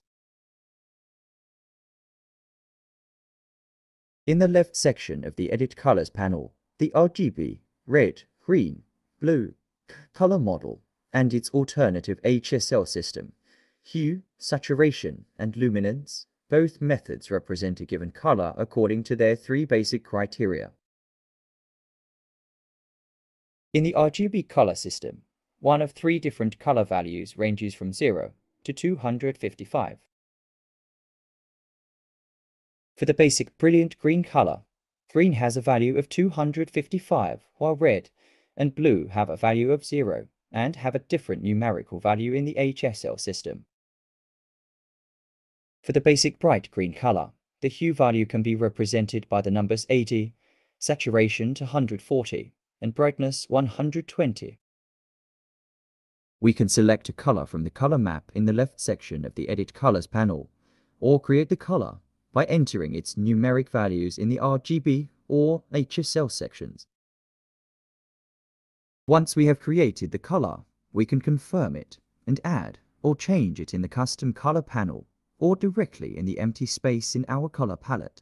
In the left section of the Edit Colors panel, the RGB, red, green, blue, color model, and its alternative HSL system, hue, saturation, and luminance, both methods represent a given color according to their three basic criteria. In the RGB color system, one of three different color values ranges from 0 to 255. For the basic brilliant green color, green has a value of 255, while red and blue have a value of 0 and have a different numerical value in the HSL system. For the basic bright green color, the hue value can be represented by the numbers 80, saturation to 140, and brightness 120. We can select a color from the color map in the left section of the Edit Colors panel, or create the color by entering its numeric values in the RGB or HSL sections. Once we have created the color, we can confirm it and add or change it in the custom color panel or directly in the empty space in our color palette.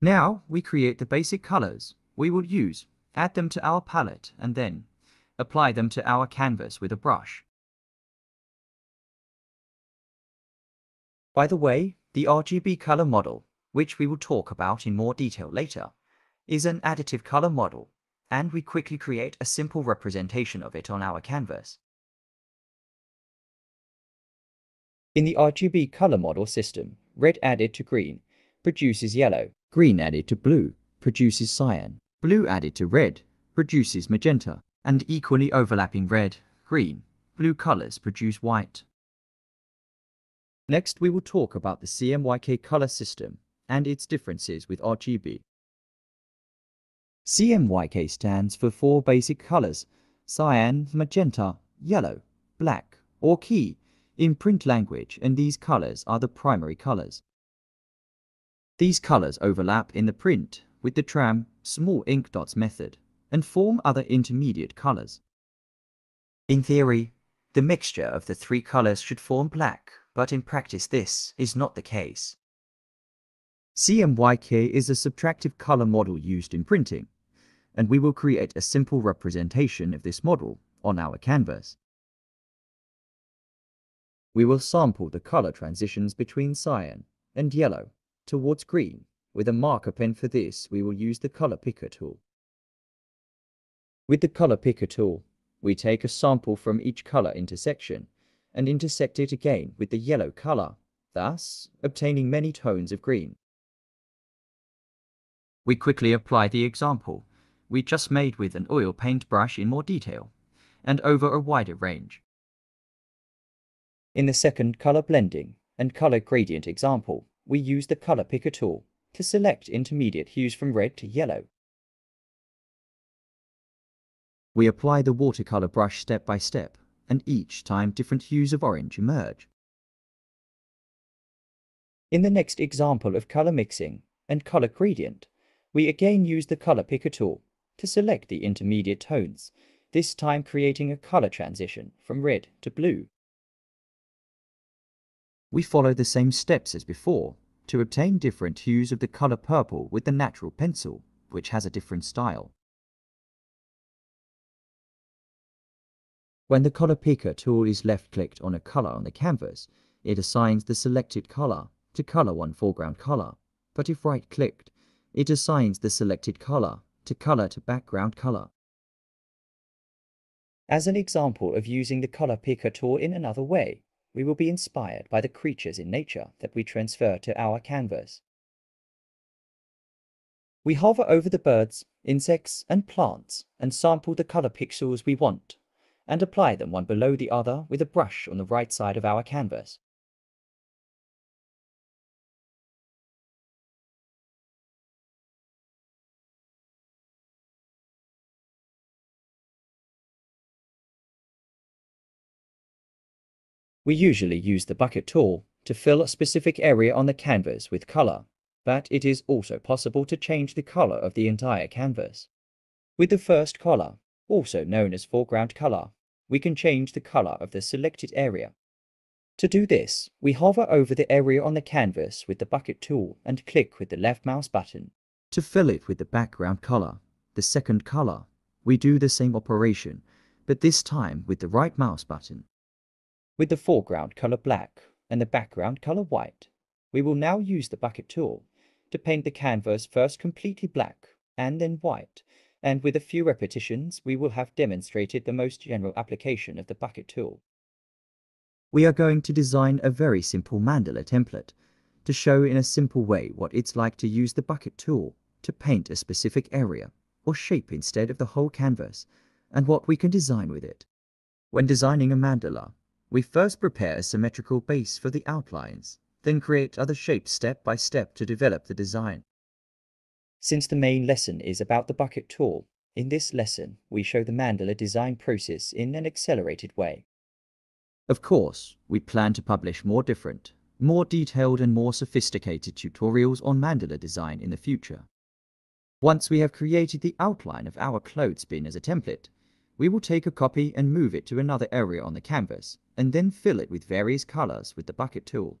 Now we create the basic colors we will use, add them to our palette and then apply them to our canvas with a brush. By the way, the RGB color model, which we will talk about in more detail later, is an additive color model, and we quickly create a simple representation of it on our canvas. In the RGB color model system, red added to green produces yellow, green added to blue produces cyan, blue added to red produces magenta, and equally overlapping red, green, blue colors produce white. Next, we will talk about the CMYK color system and its differences with RGB. CMYK stands for four basic colors, cyan, magenta, yellow, black, or key, in print language, and these colors are the primary colors. These colors overlap in the print with the tram small ink dots method and form other intermediate colors. In theory, the mixture of the three colors should form black but in practice this is not the case. CMYK is a subtractive color model used in printing, and we will create a simple representation of this model on our canvas. We will sample the color transitions between cyan and yellow towards green. With a marker pen for this, we will use the color picker tool. With the color picker tool, we take a sample from each color intersection and intersect it again with the yellow color, thus obtaining many tones of green. We quickly apply the example we just made with an oil paint brush in more detail, and over a wider range. In the second color blending and color gradient example, we use the color picker tool to select intermediate hues from red to yellow. We apply the watercolor brush step by step and each time different hues of orange emerge. In the next example of color mixing and color gradient, we again use the color picker tool to select the intermediate tones, this time creating a color transition from red to blue. We follow the same steps as before to obtain different hues of the color purple with the natural pencil, which has a different style. When the color picker tool is left-clicked on a color on the canvas, it assigns the selected color to color one foreground color, but if right-clicked, it assigns the selected color to color to background color. As an example of using the color picker tool in another way, we will be inspired by the creatures in nature that we transfer two our canvas. We hover over the birds, insects, and plants and sample the color pixels we want and apply them one below the other with a brush on the right side of our canvas. We usually use the bucket tool to fill a specific area on the canvas with color, but it is also possible to change the color of the entire canvas. With the first color, also known as foreground color, we can change the color of the selected area. To do this, we hover over the area on the canvas with the bucket tool and click with the left mouse button. To fill it with the background color, the second color, we do the same operation, but this time with the right mouse button. With the foreground color black and the background color white, we will now use the bucket tool to paint the canvas first completely black and then white, and with a few repetitions we will have demonstrated the most general application of the bucket tool. We are going to design a very simple mandala template to show in a simple way what it's like to use the bucket tool to paint a specific area or shape instead of the whole canvas and what we can design with it. When designing a mandala, we first prepare a symmetrical base for the outlines, then create other shapes step by step to develop the design. Since the main lesson is about the bucket tool, in this lesson we show the mandala design process in an accelerated way. Of course, we plan to publish more different, more detailed and more sophisticated tutorials on mandala design in the future. Once we have created the outline of our clothespin as a template, we will take a copy and move it to another area on the canvas, and then fill it with various colors with the bucket tool.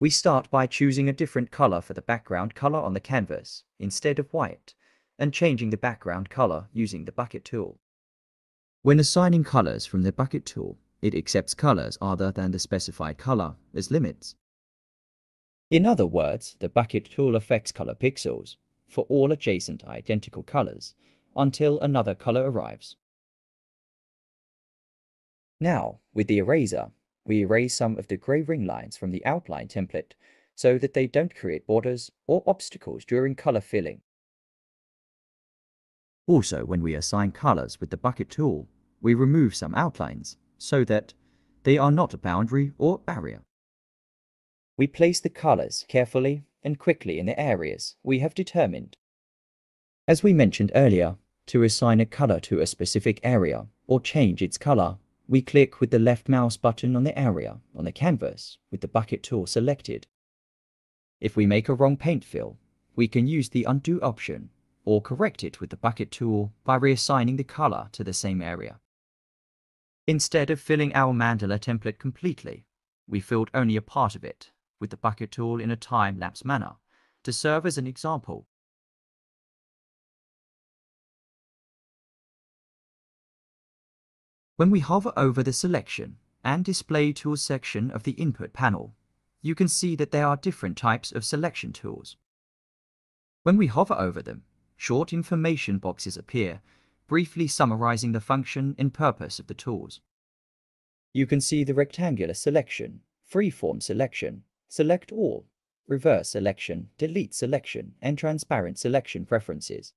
We start by choosing a different color for the background color on the canvas, instead of white, and changing the background color using the bucket tool. When assigning colors from the bucket tool, it accepts colors other than the specified color as limits. In other words, the bucket tool affects color pixels for all adjacent identical colors, until another color arrives. Now, with the eraser, we erase some of the grey ring lines from the outline template so that they don't create borders or obstacles during color filling. Also, when we assign colors with the bucket tool, we remove some outlines so that they are not a boundary or barrier. We place the colors carefully and quickly in the areas we have determined. As we mentioned earlier, to assign a color to a specific area or change its color, we click with the left mouse button on the area on the canvas with the bucket tool selected. If we make a wrong paint fill, we can use the undo option or correct it with the bucket tool by reassigning the color to the same area. Instead of filling our mandala template completely, we filled only a part of it with the bucket tool in a time-lapse manner to serve as an example When we hover over the Selection and Display Tools section of the Input panel, you can see that there are different types of selection tools. When we hover over them, short information boxes appear, briefly summarizing the function and purpose of the tools. You can see the rectangular selection, freeform selection, select all, reverse selection, delete selection, and transparent selection preferences.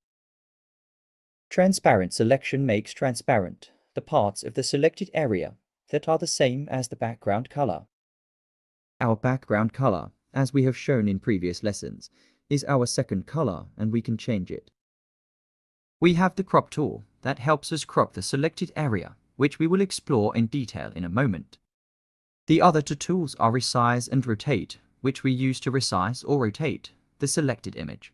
Transparent selection makes transparent the parts of the selected area that are the same as the background color. Our background color, as we have shown in previous lessons, is our second color and we can change it. We have the crop tool that helps us crop the selected area, which we will explore in detail in a moment. The other two tools are resize and rotate, which we use to resize or rotate the selected image.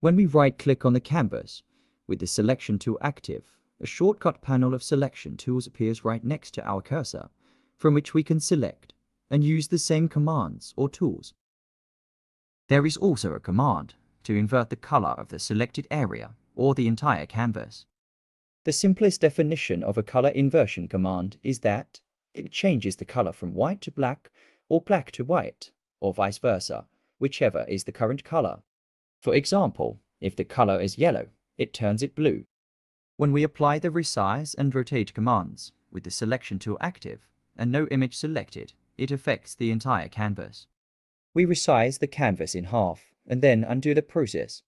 When we right-click on the canvas, with the selection tool active, a shortcut panel of selection tools appears right next to our cursor, from which we can select and use the same commands or tools. There is also a command to invert the color of the selected area or the entire canvas. The simplest definition of a color inversion command is that it changes the color from white to black or black to white, or vice versa, whichever is the current color. For example, if the color is yellow, it turns it blue, when we apply the resize and rotate commands with the selection tool active and no image selected, it affects the entire canvas. We resize the canvas in half and then undo the process.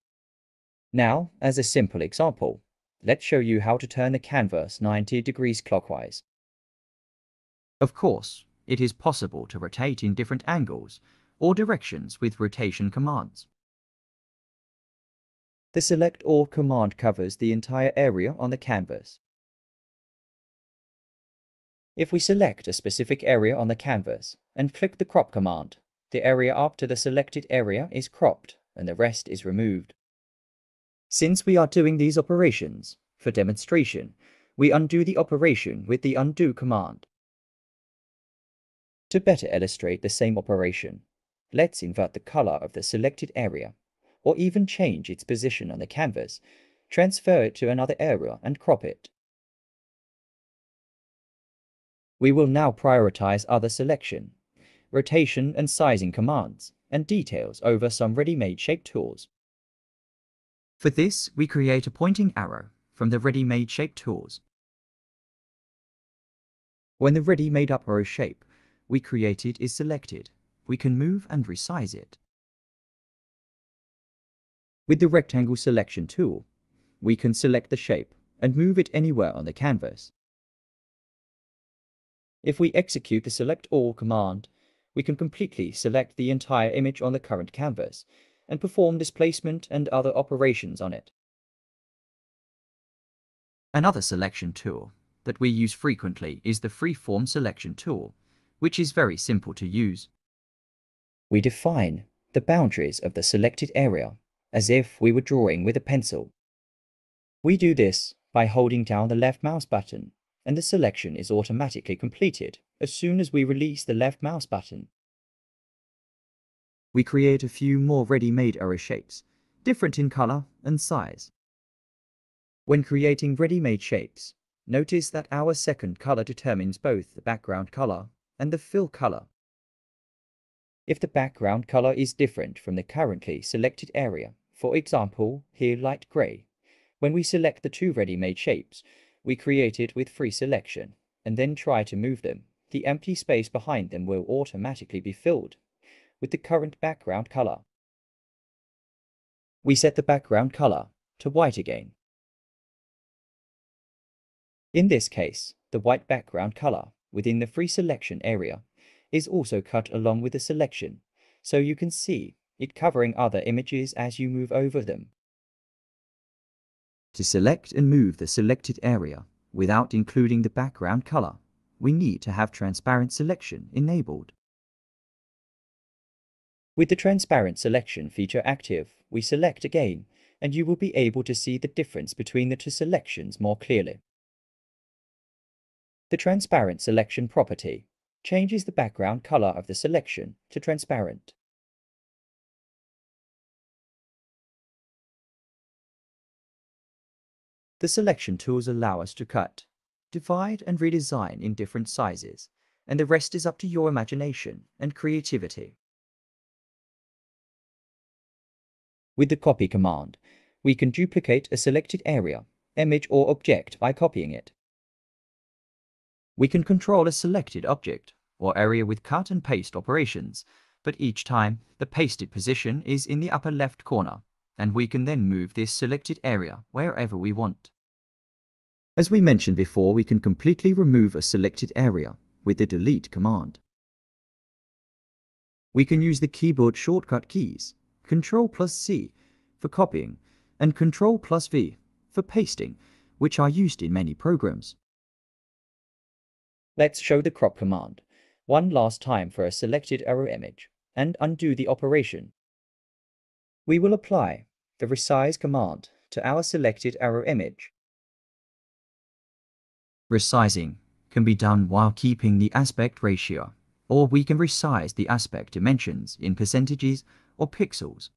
Now, as a simple example, let's show you how to turn the canvas 90 degrees clockwise. Of course, it is possible to rotate in different angles or directions with rotation commands. The Select All command covers the entire area on the canvas. If we select a specific area on the canvas and click the crop command, the area up to the selected area is cropped and the rest is removed. Since we are doing these operations, for demonstration, we undo the operation with the undo command. To better illustrate the same operation, let's invert the color of the selected area, or even change its position on the canvas, transfer it to another area and crop it. We will now prioritize other selection, rotation and sizing commands, and details over some ready-made shape tools. For this, we create a pointing arrow from the ready-made shape tools. When the ready-made up arrow shape we created is selected, we can move and resize it. With the rectangle selection tool, we can select the shape and move it anywhere on the canvas. If we execute the select all command, we can completely select the entire image on the current canvas and perform displacement and other operations on it. Another selection tool that we use frequently is the freeform selection tool, which is very simple to use. We define the boundaries of the selected area as if we were drawing with a pencil. We do this by holding down the left mouse button and the selection is automatically completed as soon as we release the left mouse button. We create a few more ready-made arrow shapes, different in color and size. When creating ready-made shapes, notice that our second color determines both the background color and the fill color. If the background color is different from the currently selected area, for example, here light gray, when we select the two ready-made shapes, we created with free selection, and then try to move them, the empty space behind them will automatically be filled with the current background color. We set the background color to white again. In this case, the white background color within the free selection area is also cut along with the selection, so you can see it covering other images as you move over them. To select and move the selected area without including the background color, we need to have transparent selection enabled. With the transparent selection feature active, we select again, and you will be able to see the difference between the two selections more clearly. The transparent selection property changes the background color of the selection to transparent. The selection tools allow us to cut, divide and redesign in different sizes, and the rest is up to your imagination and creativity. With the copy command, we can duplicate a selected area, image or object by copying it. We can control a selected object or area with cut and paste operations, but each time the pasted position is in the upper left corner and we can then move this selected area wherever we want. As we mentioned before, we can completely remove a selected area with the delete command. We can use the keyboard shortcut keys, Ctrl plus C for copying and Ctrl plus V for pasting, which are used in many programs. Let's show the crop command one last time for a selected arrow image and undo the operation. We will apply the resize command to our selected arrow image. Resizing can be done while keeping the aspect ratio, or we can resize the aspect dimensions in percentages or pixels.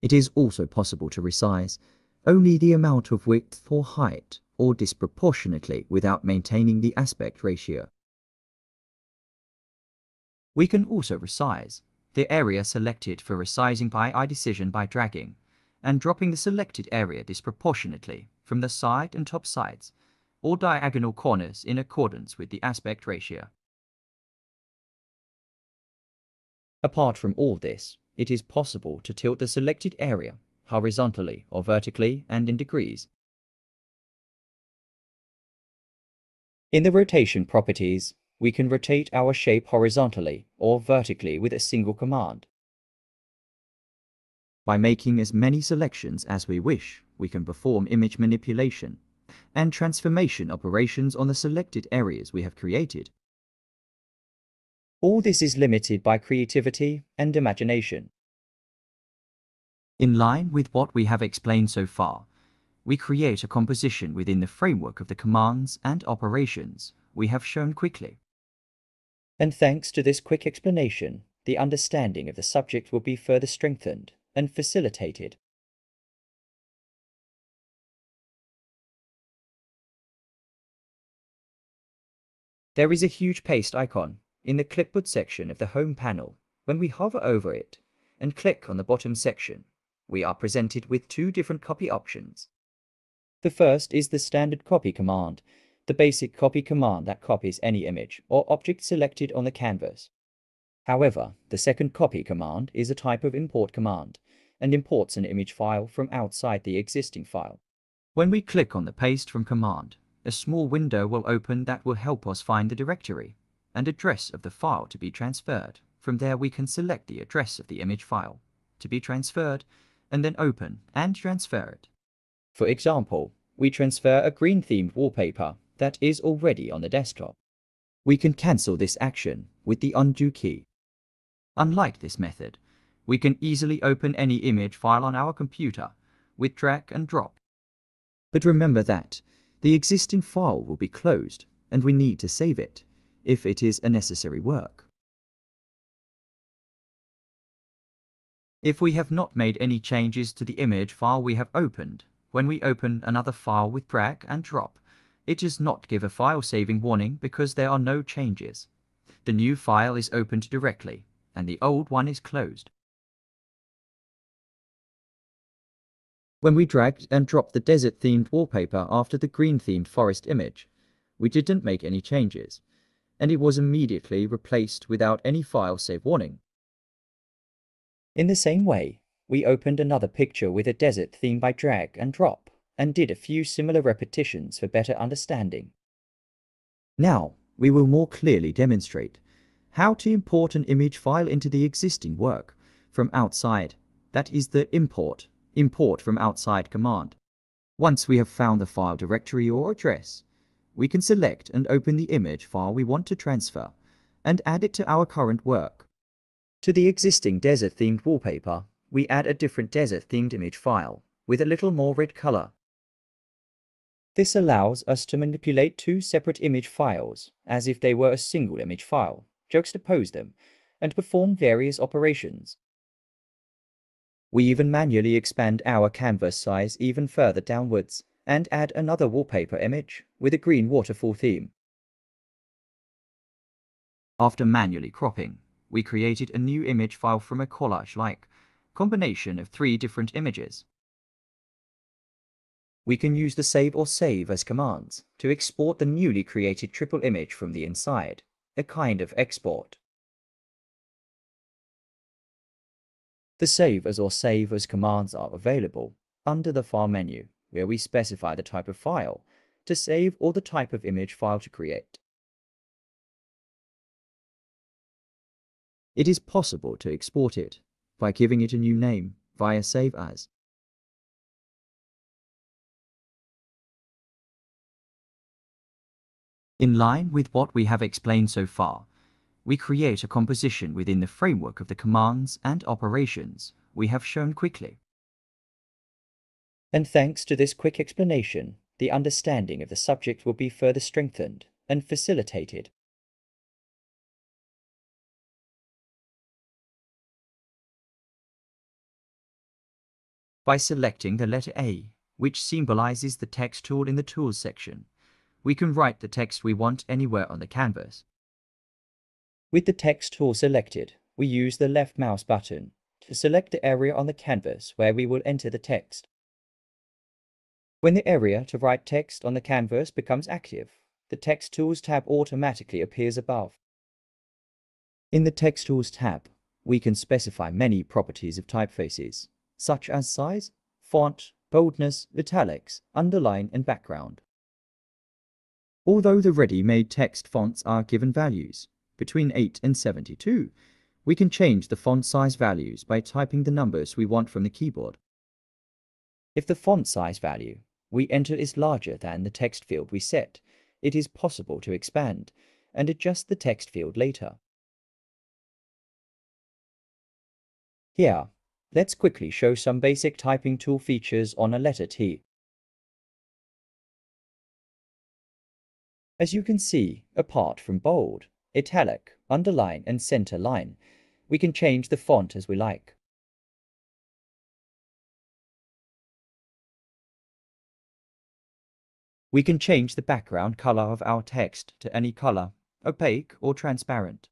It is also possible to resize only the amount of width or height or disproportionately without maintaining the aspect ratio. We can also resize the area selected for resizing by eye decision by dragging and dropping the selected area disproportionately from the side and top sides or diagonal corners in accordance with the aspect ratio. Apart from all this, it is possible to tilt the selected area horizontally or vertically and in degrees. In the rotation properties, we can rotate our shape horizontally or vertically with a single command. By making as many selections as we wish, we can perform image manipulation and transformation operations on the selected areas we have created. All this is limited by creativity and imagination. In line with what we have explained so far, we create a composition within the framework of the commands and operations we have shown quickly. And thanks to this quick explanation, the understanding of the subject will be further strengthened and facilitated. There is a huge paste icon in the clipboard section of the Home panel. When we hover over it and click on the bottom section, we are presented with two different copy options. The first is the standard copy command, the basic copy command that copies any image or object selected on the canvas. However, the second copy command is a type of import command and imports an image file from outside the existing file. When we click on the paste from command, a small window will open that will help us find the directory and address of the file to be transferred. From there we can select the address of the image file to be transferred and then open and transfer it. For example, we transfer a green themed wallpaper that is already on the desktop. We can cancel this action with the undo key. Unlike this method, we can easily open any image file on our computer with drag and drop. But remember that the existing file will be closed and we need to save it if it is a necessary work. If we have not made any changes to the image file we have opened, when we open another file with drag and drop, it does not give a file saving warning because there are no changes. The new file is opened directly and the old one is closed. When we dragged and dropped the desert-themed wallpaper after the green-themed forest image, we didn't make any changes, and it was immediately replaced without any file save warning. In the same way, we opened another picture with a desert theme by drag and drop, and did a few similar repetitions for better understanding. Now, we will more clearly demonstrate how to import an image file into the existing work from outside, that is the import import from outside command. Once we have found the file directory or address, we can select and open the image file we want to transfer and add it to our current work. To the existing desert-themed wallpaper, we add a different desert-themed image file with a little more red color. This allows us to manipulate two separate image files as if they were a single image file, juxtapose them, and perform various operations. We even manually expand our canvas size even further downwards and add another wallpaper image with a green waterfall theme. After manually cropping, we created a new image file from a collage-like combination of three different images. We can use the save or save as commands to export the newly created triple image from the inside, a kind of export. The Save As or Save As commands are available under the File menu, where we specify the type of file to save or the type of image file to create. It is possible to export it by giving it a new name via Save As. In line with what we have explained so far, we create a composition within the framework of the commands and operations we have shown quickly. And thanks to this quick explanation, the understanding of the subject will be further strengthened and facilitated. By selecting the letter A, which symbolizes the text tool in the Tools section, we can write the text we want anywhere on the canvas. With the text tool selected, we use the left mouse button to select the area on the canvas where we will enter the text. When the area to write text on the canvas becomes active, the Text Tools tab automatically appears above. In the Text Tools tab, we can specify many properties of typefaces, such as size, font, boldness, italics, underline, and background. Although the ready-made text fonts are given values, between 8 and 72. We can change the font size values by typing the numbers we want from the keyboard. If the font size value we enter is larger than the text field we set, it is possible to expand and adjust the text field later. Here, let's quickly show some basic typing tool features on a letter T. As you can see, apart from bold, italic, underline and center line, we can change the font as we like. We can change the background color of our text to any color, opaque or transparent.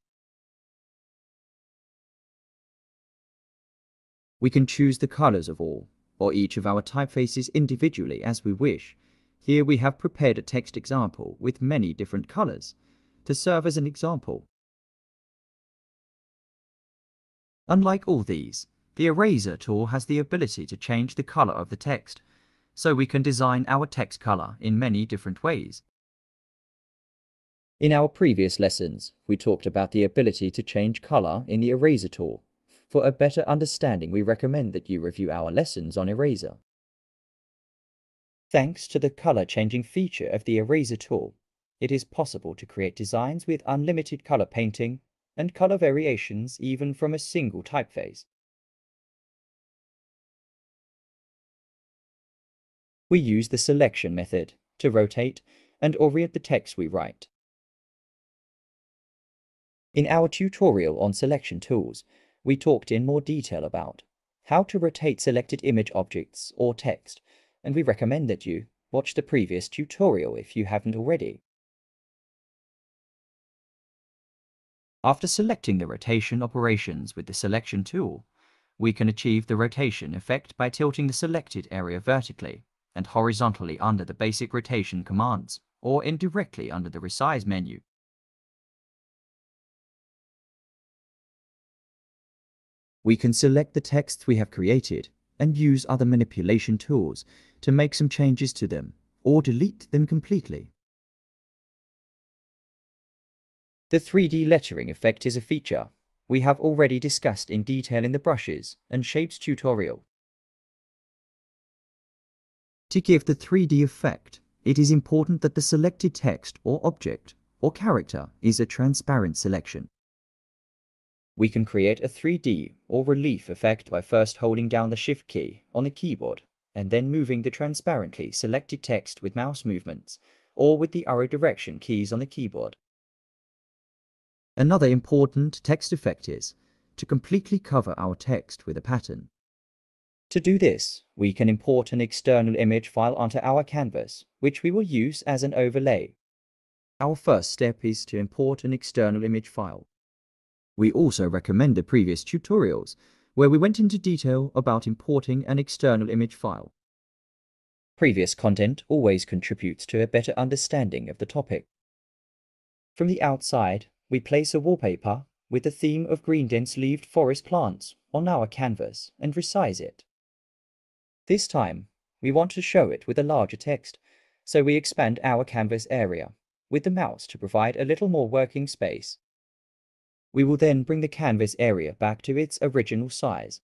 We can choose the colors of all, or each of our typefaces individually as we wish. Here we have prepared a text example with many different colors to serve as an example. Unlike all these, the Eraser tool has the ability to change the color of the text so we can design our text color in many different ways. In our previous lessons, we talked about the ability to change color in the Eraser tool. For a better understanding, we recommend that you review our lessons on Eraser. Thanks to the color changing feature of the Eraser tool, it is possible to create designs with unlimited color painting and color variations even from a single typeface. we use the selection method to rotate and orient the text we write. In our tutorial on selection tools, we talked in more detail about how to rotate selected image objects or text, and we recommend that you watch the previous tutorial if you haven't already. After selecting the rotation operations with the selection tool, we can achieve the rotation effect by tilting the selected area vertically and horizontally under the basic rotation commands, or indirectly under the resize menu. We can select the texts we have created and use other manipulation tools to make some changes to them or delete them completely. The 3D lettering effect is a feature we have already discussed in detail in the brushes and shapes tutorial. To give the 3D effect, it is important that the selected text or object or character is a transparent selection. We can create a 3D or relief effect by first holding down the Shift key on the keyboard and then moving the transparently selected text with mouse movements or with the arrow direction keys on the keyboard. Another important text effect is to completely cover our text with a pattern. To do this, we can import an external image file onto our canvas, which we will use as an overlay. Our first step is to import an external image file. We also recommend the previous tutorials, where we went into detail about importing an external image file. Previous content always contributes to a better understanding of the topic. From the outside, we place a wallpaper with the theme of green dense leaved forest plants on our canvas and resize it. This time, we want to show it with a larger text, so we expand our canvas area with the mouse to provide a little more working space. We will then bring the canvas area back to its original size.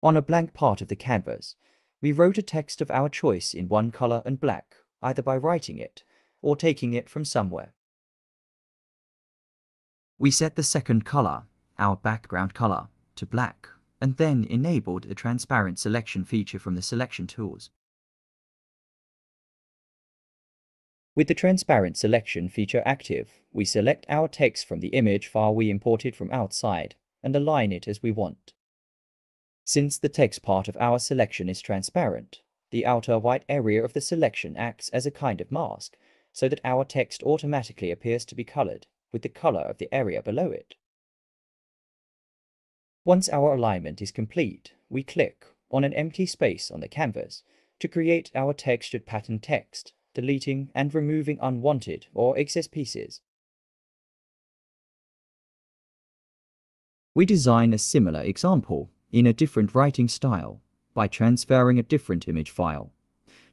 On a blank part of the canvas, we wrote a text of our choice in one color and black, either by writing it or taking it from somewhere. We set the second color, our background color, to black and then enabled the transparent selection feature from the selection tools. With the transparent selection feature active, we select our text from the image file we imported from outside and align it as we want. Since the text part of our selection is transparent, the outer white area of the selection acts as a kind of mask, so that our text automatically appears to be colored with the color of the area below it. Once our alignment is complete, we click on an empty space on the canvas to create our textured pattern text, deleting and removing unwanted or excess pieces. We design a similar example in a different writing style by transferring a different image file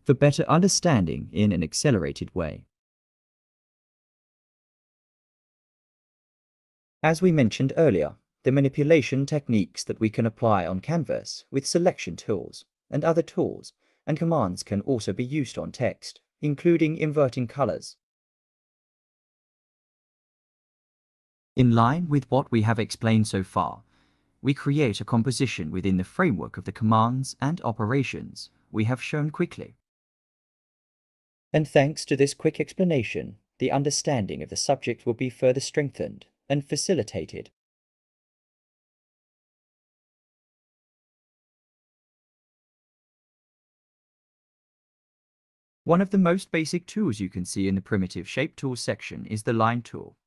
for better understanding in an accelerated way. As we mentioned earlier, the manipulation techniques that we can apply on canvas with selection tools and other tools and commands can also be used on text, including inverting colors. In line with what we have explained so far, we create a composition within the framework of the commands and operations we have shown quickly. And thanks to this quick explanation, the understanding of the subject will be further strengthened and facilitated. One of the most basic tools you can see in the primitive shape tools section is the line tool,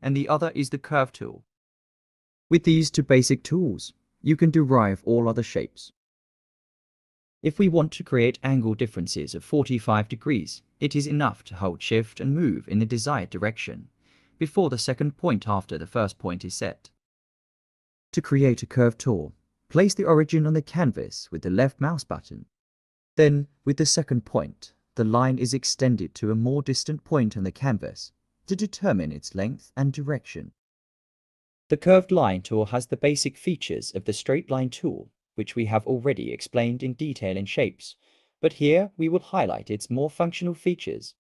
and the other is the curve tool. With these two basic tools, you can derive all other shapes. If we want to create angle differences of 45 degrees, it is enough to hold shift and move in the desired direction before the second point after the first point is set. To create a curve tool, place the origin on the canvas with the left mouse button. Then, with the second point, the line is extended to a more distant point on the canvas to determine its length and direction. The curved line tool has the basic features of the straight line tool which we have already explained in detail in shapes, but here we will highlight its more functional features.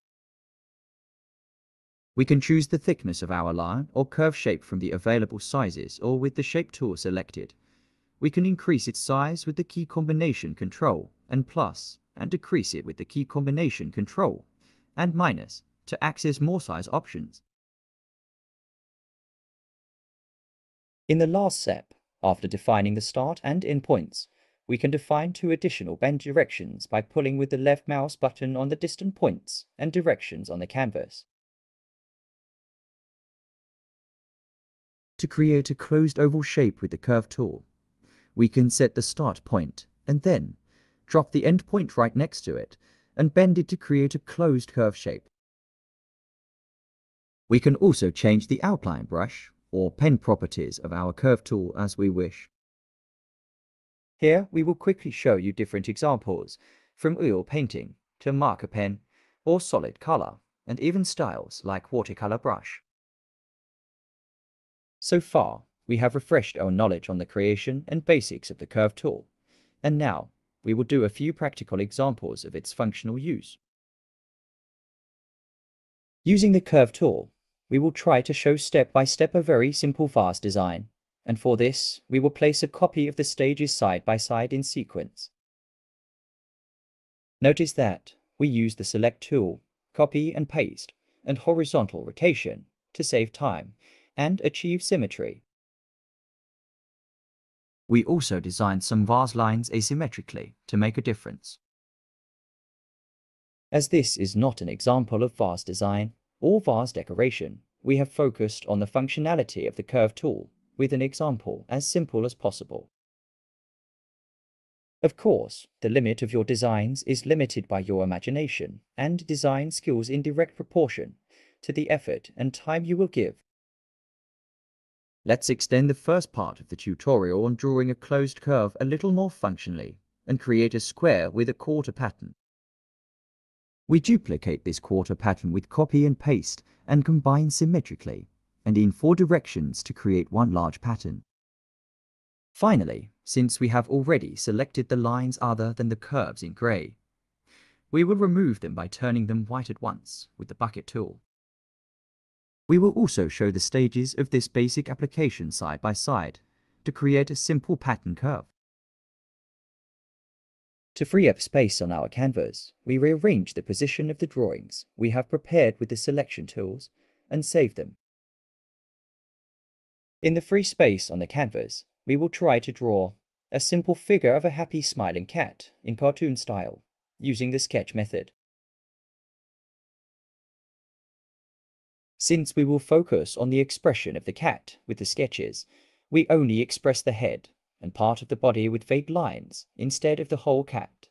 We can choose the thickness of our line or curve shape from the available sizes or with the shape tool selected. We can increase its size with the key combination control and plus and decrease it with the key combination control and minus to access more size options. In the last step, after defining the start and end points, we can define two additional bend directions by pulling with the left mouse button on the distant points and directions on the canvas. To create a closed oval shape with the curve tool, we can set the start point and then drop the end point right next to it and bend it to create a closed curve shape. We can also change the outline brush or pen properties of our curve tool as we wish. Here we will quickly show you different examples, from oil painting to marker pen or solid color, and even styles like watercolor brush. So far, we have refreshed our knowledge on the creation and basics of the curve tool, and now we will do a few practical examples of its functional use. Using the curve tool, we will try to show step by step a very simple vase design, and for this we will place a copy of the stages side by side in sequence. Notice that we use the select tool, copy and paste, and horizontal rotation to save time and achieve symmetry. We also designed some vase lines asymmetrically to make a difference. As this is not an example of vase design, or vase decoration, we have focused on the functionality of the curve tool with an example as simple as possible. Of course, the limit of your designs is limited by your imagination and design skills in direct proportion to the effort and time you will give. Let's extend the first part of the tutorial on drawing a closed curve a little more functionally and create a square with a quarter pattern. We duplicate this quarter pattern with copy and paste and combine symmetrically and in four directions to create one large pattern. Finally, since we have already selected the lines other than the curves in grey, we will remove them by turning them white at once with the bucket tool. We will also show the stages of this basic application side by side to create a simple pattern curve. To free up space on our canvas, we rearrange the position of the drawings we have prepared with the selection tools and save them. In the free space on the canvas, we will try to draw a simple figure of a happy smiling cat in cartoon style, using the sketch method. Since we will focus on the expression of the cat with the sketches, we only express the head and part of the body with vague lines instead of the whole cat.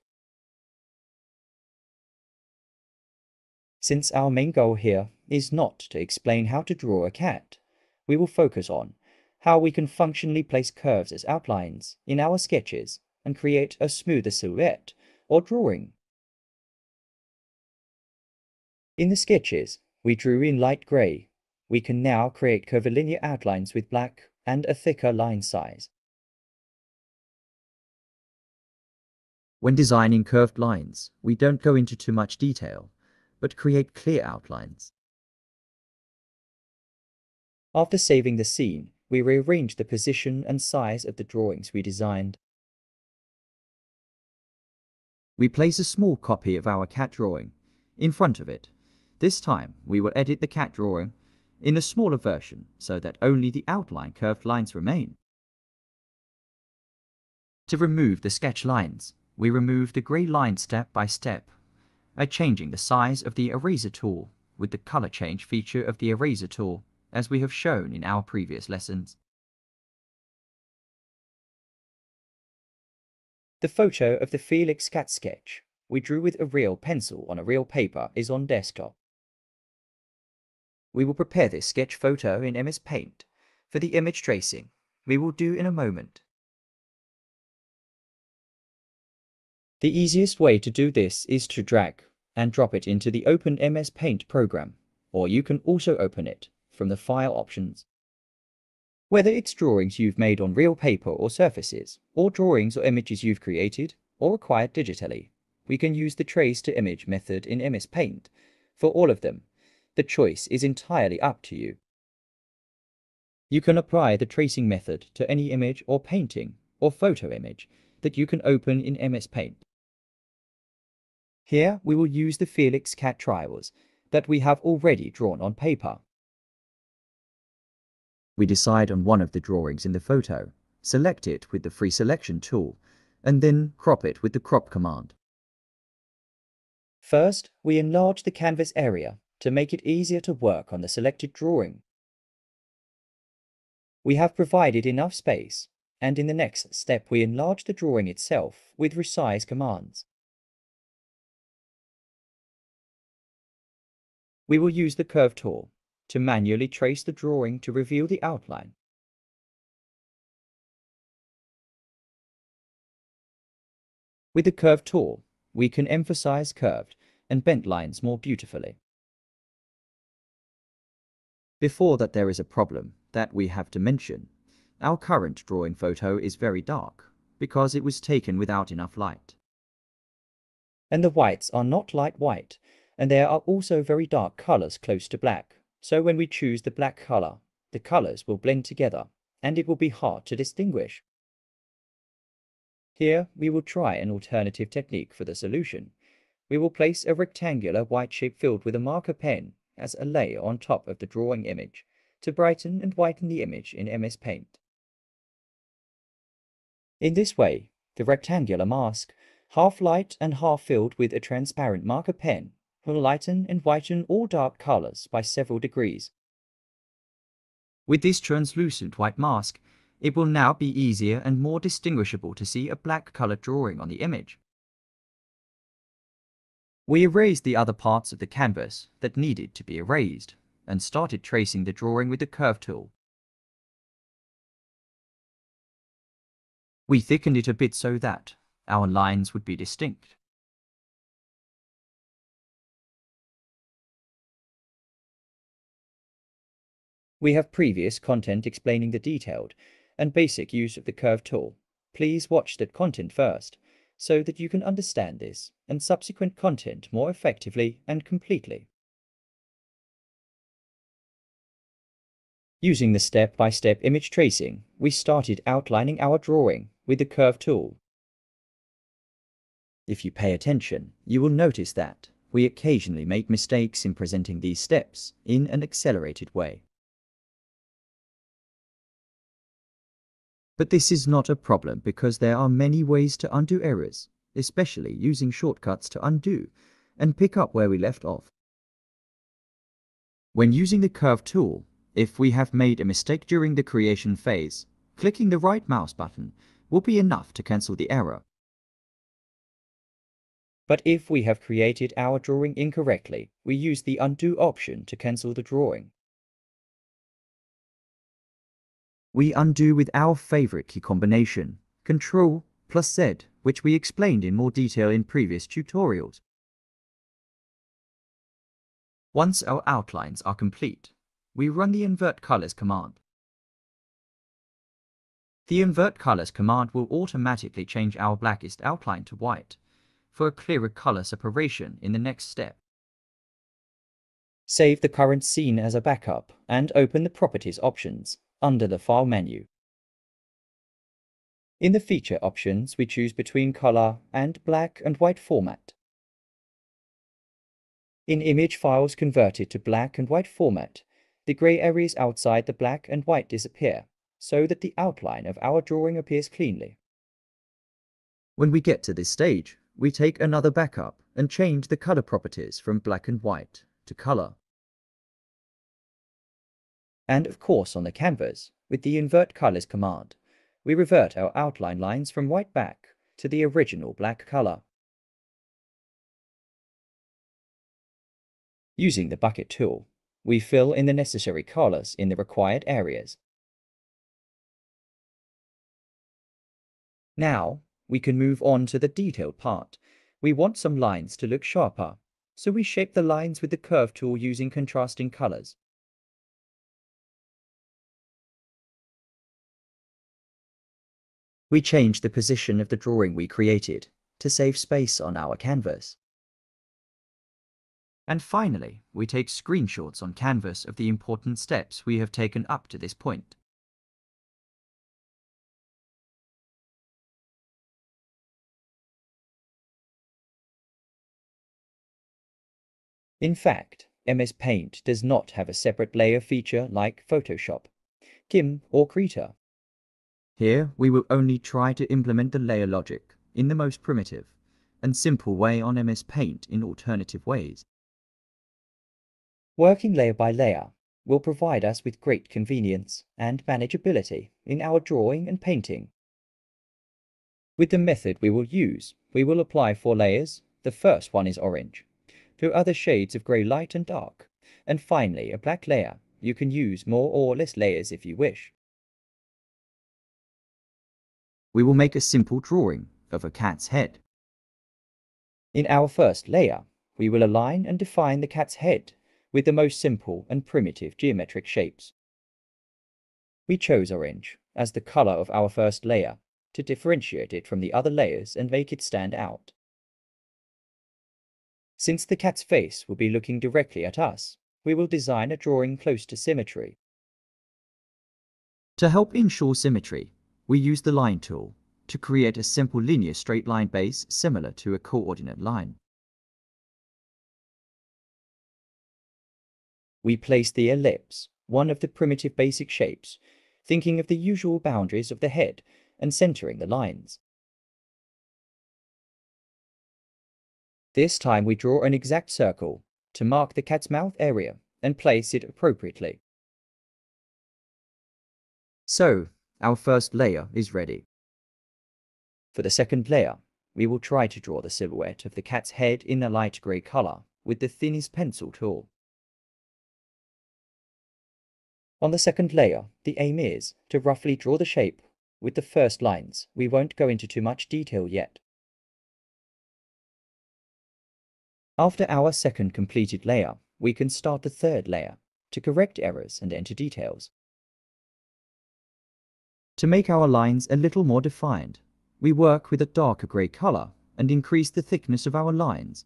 Since our main goal here is not to explain how to draw a cat, we will focus on how we can functionally place curves as outlines in our sketches and create a smoother silhouette or drawing. In the sketches we drew in light grey, we can now create curvilinear outlines with black and a thicker line size. When designing curved lines, we don't go into too much detail, but create clear outlines. After saving the scene, we rearrange the position and size of the drawings we designed. We place a small copy of our cat drawing in front of it. This time, we will edit the cat drawing in a smaller version so that only the outline curved lines remain. To remove the sketch lines, we remove the grey line step by step by changing the size of the eraser tool with the color change feature of the eraser tool as we have shown in our previous lessons. The photo of the Felix cat sketch we drew with a real pencil on a real paper is on desktop. We will prepare this sketch photo in MS Paint for the image tracing we will do in a moment. The easiest way to do this is to drag and drop it into the Open MS Paint program, or you can also open it from the File options. Whether it's drawings you've made on real paper or surfaces, or drawings or images you've created or acquired digitally, we can use the Trace to Image method in MS Paint. For all of them, the choice is entirely up to you. You can apply the tracing method to any image or painting or photo image that you can open in MS Paint. Here we will use the Felix cat trials that we have already drawn on paper. We decide on one of the drawings in the photo, select it with the free selection tool, and then crop it with the crop command. First, we enlarge the canvas area to make it easier to work on the selected drawing. We have provided enough space, and in the next step we enlarge the drawing itself with resize commands. We will use the curve tool to manually trace the drawing to reveal the outline. With the Curve tool, we can emphasize curved and bent lines more beautifully. Before that there is a problem that we have to mention. Our current drawing photo is very dark because it was taken without enough light. And the whites are not light white, and there are also very dark colors close to black. So when we choose the black color, the colors will blend together and it will be hard to distinguish. Here, we will try an alternative technique for the solution. We will place a rectangular white shape filled with a marker pen as a layer on top of the drawing image to brighten and whiten the image in MS Paint. In this way, the rectangular mask, half light and half filled with a transparent marker pen, will lighten and whiten all dark colors by several degrees. With this translucent white mask, it will now be easier and more distinguishable to see a black colored drawing on the image. We erased the other parts of the canvas that needed to be erased and started tracing the drawing with the curve tool. We thickened it a bit so that our lines would be distinct. We have previous content explaining the detailed and basic use of the curve tool. Please watch that content first, so that you can understand this and subsequent content more effectively and completely. Using the step-by-step -step image tracing, we started outlining our drawing with the curve tool. If you pay attention, you will notice that we occasionally make mistakes in presenting these steps in an accelerated way. But this is not a problem because there are many ways to undo errors, especially using shortcuts to undo and pick up where we left off. When using the Curve tool, if we have made a mistake during the creation phase, clicking the right mouse button will be enough to cancel the error. But if we have created our drawing incorrectly, we use the Undo option to cancel the drawing. We undo with our favorite key combination, Control plus Z, which we explained in more detail in previous tutorials. Once our outlines are complete, we run the Invert Colors command. The Invert Colors command will automatically change our blackest outline to white for a clearer color separation in the next step. Save the current scene as a backup and open the Properties options under the File menu. In the Feature options, we choose between color and black and white format. In image files converted to black and white format, the grey areas outside the black and white disappear, so that the outline of our drawing appears cleanly. When we get to this stage, we take another backup and change the color properties from black and white to color. And of course on the canvas, with the Invert Colors command, we revert our outline lines from white back to the original black color. Using the bucket tool, we fill in the necessary colors in the required areas. Now, we can move on to the detailed part. We want some lines to look sharper, so we shape the lines with the curve tool using contrasting colors. We change the position of the drawing we created to save space on our canvas. And finally, we take screenshots on canvas of the important steps we have taken up to this point. In fact, MS Paint does not have a separate layer feature like Photoshop, GIMP or Krita. Here, we will only try to implement the layer logic in the most primitive and simple way on MS Paint in alternative ways. Working layer by layer will provide us with great convenience and manageability in our drawing and painting. With the method we will use, we will apply four layers. The first one is orange, to other shades of grey light and dark, and finally a black layer. You can use more or less layers if you wish. We will make a simple drawing of a cat's head. In our first layer, we will align and define the cat's head with the most simple and primitive geometric shapes. We chose orange as the color of our first layer to differentiate it from the other layers and make it stand out. Since the cat's face will be looking directly at us, we will design a drawing close to symmetry. To help ensure symmetry, we use the line tool to create a simple linear straight line base similar to a coordinate line. we place the ellipse, one of the primitive basic shapes, thinking of the usual boundaries of the head and centering the lines. This time we draw an exact circle to mark the cat's mouth area and place it appropriately. So, our first layer is ready. For the second layer, we will try to draw the silhouette of the cat's head in a light grey colour with the thinnest pencil tool. On the second layer, the aim is to roughly draw the shape with the first lines. We won't go into too much detail yet. After our second completed layer, we can start the third layer to correct errors and enter details. To make our lines a little more defined, we work with a darker grey colour and increase the thickness of our lines.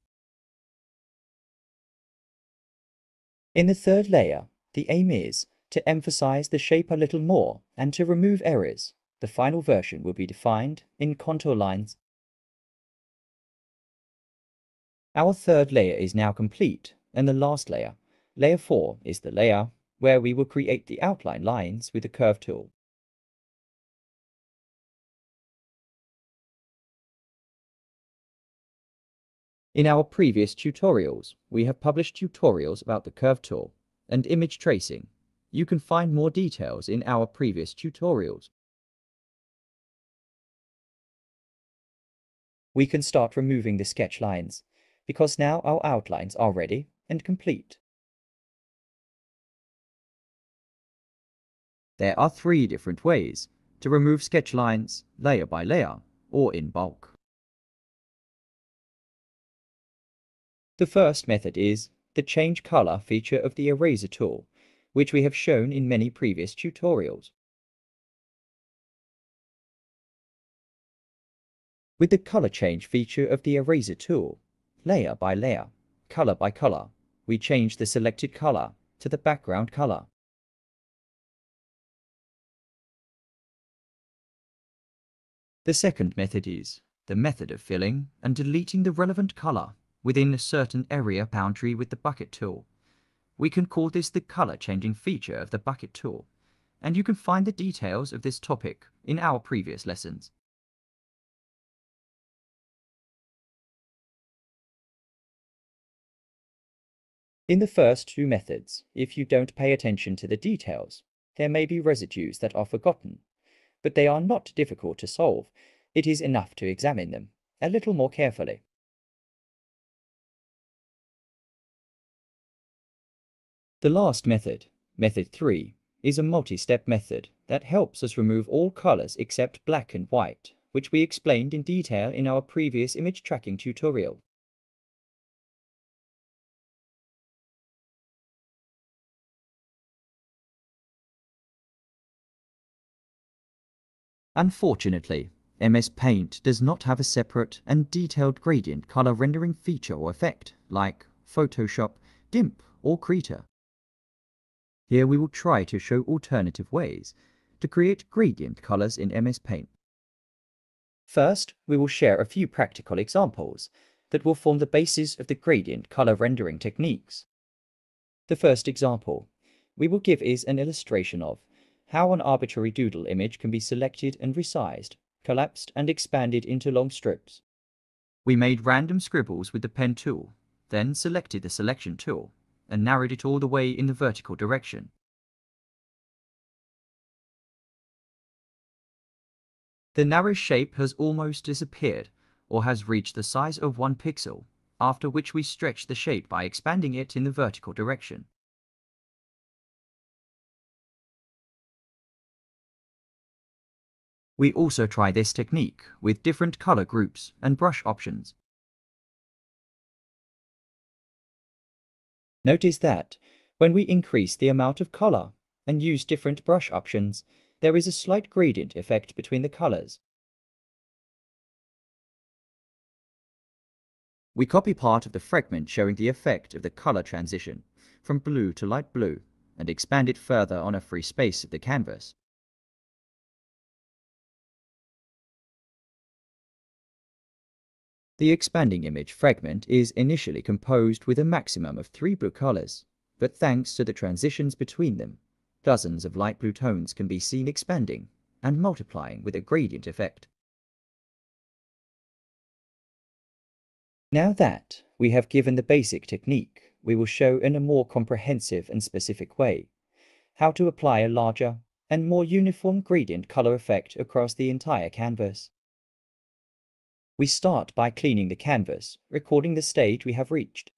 In the third layer, the aim is to emphasize the shape a little more and to remove errors. The final version will be defined in contour lines. Our third layer is now complete, and the last layer, layer 4, is the layer where we will create the outline lines with the curve tool. In our previous tutorials, we have published tutorials about the curve tool and image tracing you can find more details in our previous tutorials. We can start removing the sketch lines, because now our outlines are ready and complete. There are three different ways to remove sketch lines layer by layer or in bulk. The first method is the change color feature of the eraser tool which we have shown in many previous tutorials. With the color change feature of the eraser tool, layer by layer, color by color, we change the selected color to the background color. The second method is the method of filling and deleting the relevant color within a certain area boundary with the bucket tool. We can call this the color changing feature of the bucket tool, and you can find the details of this topic in our previous lessons. In the first two methods, if you don't pay attention to the details, there may be residues that are forgotten, but they are not difficult to solve. It is enough to examine them a little more carefully. The last method, method 3, is a multi-step method that helps us remove all colors except black and white, which we explained in detail in our previous image tracking tutorial. Unfortunately, MS Paint does not have a separate and detailed gradient color rendering feature or effect like Photoshop, GIMP, or Krita. Here we will try to show alternative ways to create gradient colors in MS Paint. First, we will share a few practical examples that will form the basis of the gradient color rendering techniques. The first example we will give is an illustration of how an arbitrary doodle image can be selected and resized, collapsed and expanded into long strips. We made random scribbles with the pen tool, then selected the selection tool, and narrowed it all the way in the vertical direction. The narrow shape has almost disappeared, or has reached the size of one pixel, after which we stretch the shape by expanding it in the vertical direction. We also try this technique with different color groups and brush options. Notice that when we increase the amount of color and use different brush options, there is a slight gradient effect between the colors. We copy part of the fragment showing the effect of the color transition from blue to light blue and expand it further on a free space of the canvas. The expanding image fragment is initially composed with a maximum of three blue colors, but thanks to the transitions between them, dozens of light blue tones can be seen expanding and multiplying with a gradient effect. Now that we have given the basic technique, we will show in a more comprehensive and specific way how to apply a larger and more uniform gradient color effect across the entire canvas. We start by cleaning the canvas, recording the stage we have reached.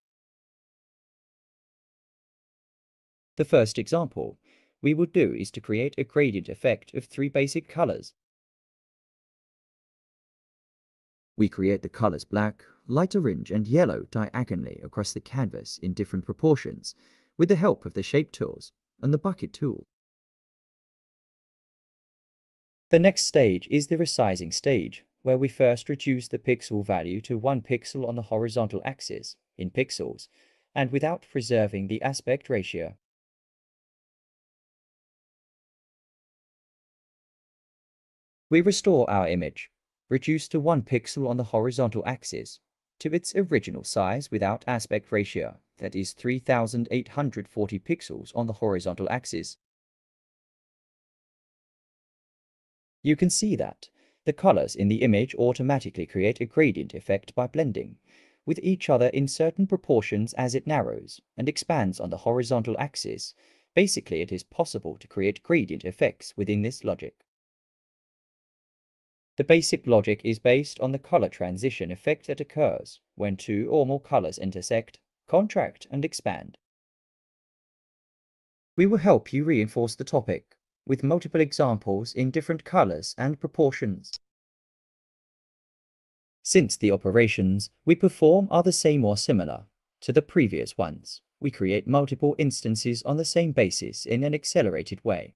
The first example we will do is to create a gradient effect of three basic colors. We create the colors black, light orange and yellow diagonally across the canvas in different proportions with the help of the shape tools and the bucket tool. The next stage is the resizing stage, where we first reduce the pixel value to 1 pixel on the horizontal axis, in pixels, and without preserving the aspect ratio. We restore our image, reduced to 1 pixel on the horizontal axis, to its original size without aspect ratio, that is 3840 pixels on the horizontal axis. You can see that the colors in the image automatically create a gradient effect by blending with each other in certain proportions as it narrows and expands on the horizontal axis. Basically, it is possible to create gradient effects within this logic. The basic logic is based on the color transition effect that occurs when two or more colors intersect, contract, and expand. We will help you reinforce the topic with multiple examples in different colors and proportions. Since the operations we perform are the same or similar to the previous ones, we create multiple instances on the same basis in an accelerated way.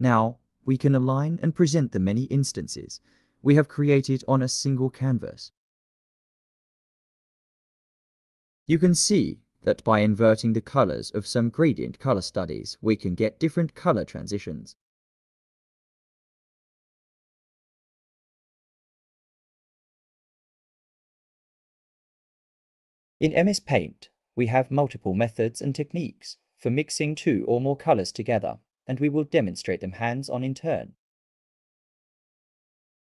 Now, we can align and present the many instances we have created on a single canvas. You can see that by inverting the colors of some gradient color studies, we can get different color transitions. In MS Paint, we have multiple methods and techniques for mixing two or more colors together, and we will demonstrate them hands-on in turn.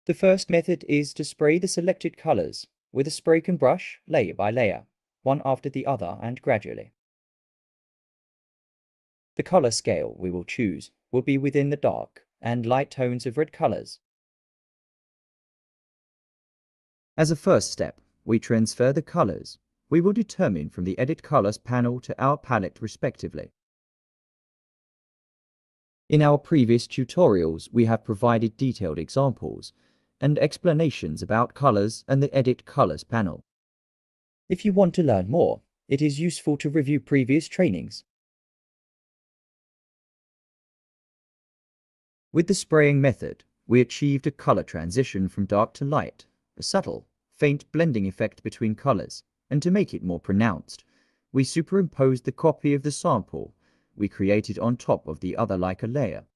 The first method is to spray the selected colors with a spray can brush layer by layer, one after the other and gradually. The color scale we will choose will be within the dark and light tones of red colors. As a first step, we transfer the colors we will determine from the Edit Colors panel to our palette respectively. In our previous tutorials, we have provided detailed examples and explanations about colors and the Edit Colors panel. If you want to learn more, it is useful to review previous trainings. With the spraying method, we achieved a color transition from dark to light, a subtle, faint blending effect between colors and to make it more pronounced, we superimposed the copy of the sample we created on top of the other like a layer.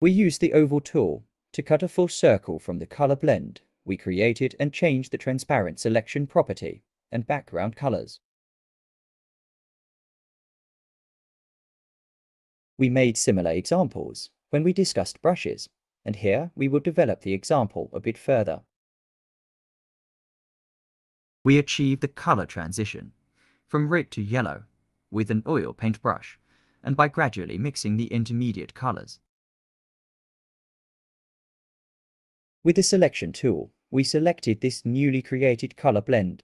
We used the oval tool to cut a full circle from the color blend we created and change the transparent selection property and background colors. We made similar examples when we discussed brushes and here we will develop the example a bit further. We achieve the color transition from red to yellow with an oil paint brush and by gradually mixing the intermediate colors. With the selection tool, we selected this newly created color blend.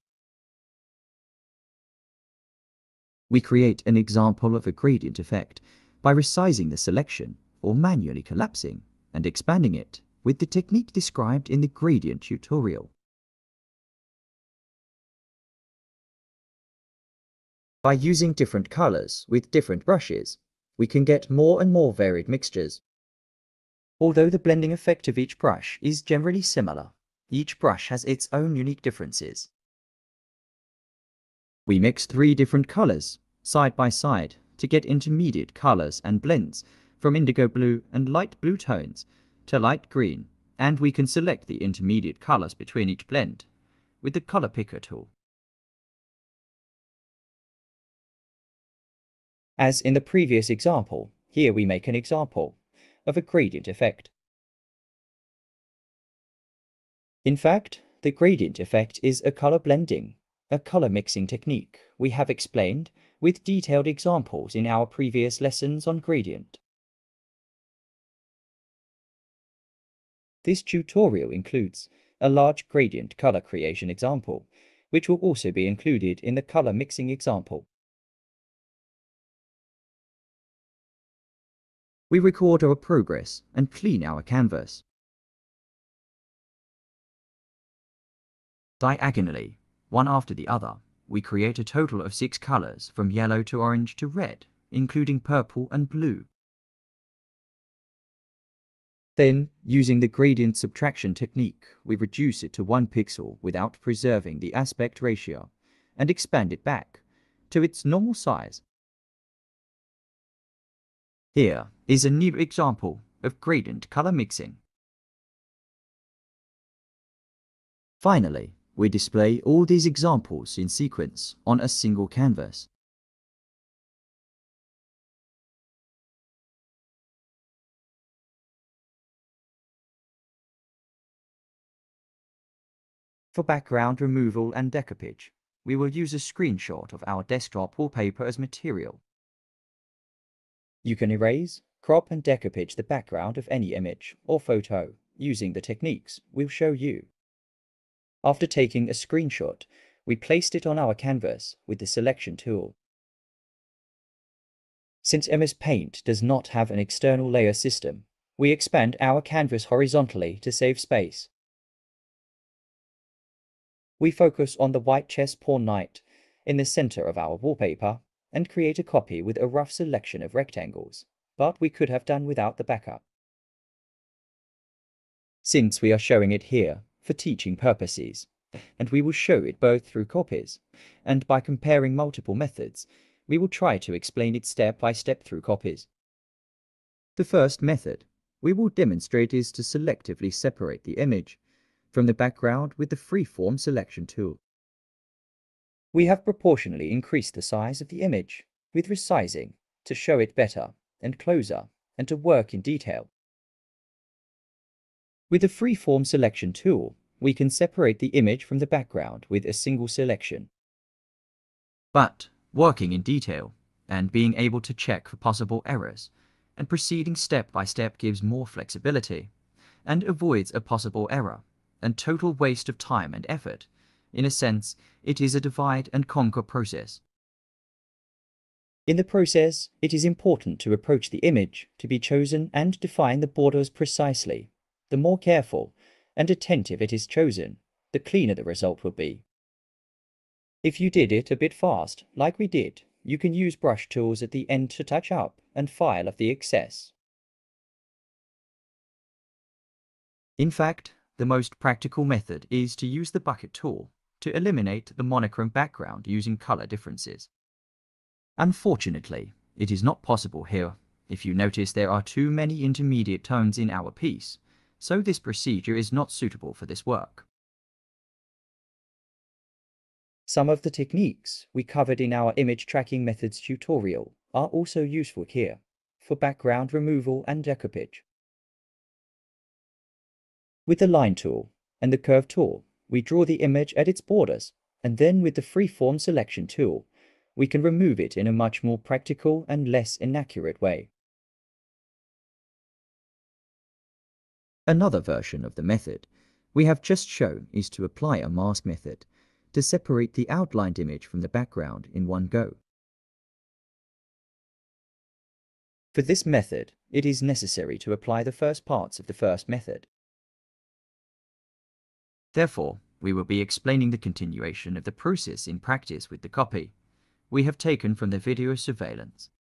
We create an example of a gradient effect by resizing the selection or manually collapsing and expanding it with the technique described in the gradient tutorial. By using different colors with different brushes, we can get more and more varied mixtures. Although the blending effect of each brush is generally similar, each brush has its own unique differences. We mix three different colors, side by side, to get intermediate colors and blends from indigo blue and light blue tones to light green, and we can select the intermediate colors between each blend with the color picker tool. As in the previous example, here we make an example of a gradient effect. In fact, the gradient effect is a color blending, a color mixing technique we have explained with detailed examples in our previous lessons on gradient. This tutorial includes a large gradient color creation example, which will also be included in the color mixing example. We record our progress and clean our canvas. Diagonally, one after the other, we create a total of six colors from yellow to orange to red, including purple and blue. Then, using the gradient subtraction technique, we reduce it to one pixel without preserving the aspect ratio, and expand it back to its normal size. Here is a new example of gradient color mixing. Finally, we display all these examples in sequence on a single canvas. For background removal and decoupage, we will use a screenshot of our desktop wallpaper as material. You can erase, crop and decoupage the background of any image or photo using the techniques we'll show you. After taking a screenshot, we placed it on our canvas with the selection tool. Since MS Paint does not have an external layer system, we expand our canvas horizontally to save space. We focus on the white chess pawn knight in the center of our wallpaper and create a copy with a rough selection of rectangles, but we could have done without the backup. Since we are showing it here for teaching purposes, and we will show it both through copies, and by comparing multiple methods, we will try to explain it step by step through copies. The first method we will demonstrate is to selectively separate the image from the background with the freeform selection tool. We have proportionally increased the size of the image with resizing to show it better and closer and to work in detail. With the freeform selection tool, we can separate the image from the background with a single selection. But working in detail and being able to check for possible errors and proceeding step by step gives more flexibility and avoids a possible error and total waste of time and effort. In a sense, it is a divide and conquer process. In the process, it is important to approach the image to be chosen and define the borders precisely. The more careful and attentive it is chosen, the cleaner the result will be. If you did it a bit fast, like we did, you can use brush tools at the end to touch up and file of the excess. In fact, the most practical method is to use the bucket tool to eliminate the monochrome background using color differences. Unfortunately, it is not possible here if you notice there are too many intermediate tones in our piece, so this procedure is not suitable for this work. Some of the techniques we covered in our image tracking methods tutorial are also useful here for background removal and decoupage. With the line tool and the curve tool, we draw the image at its borders, and then with the freeform selection tool, we can remove it in a much more practical and less inaccurate way. Another version of the method we have just shown is to apply a mask method to separate the outlined image from the background in one go. For this method, it is necessary to apply the first parts of the first method. Therefore, we will be explaining the continuation of the process in practice with the copy we have taken from the video surveillance.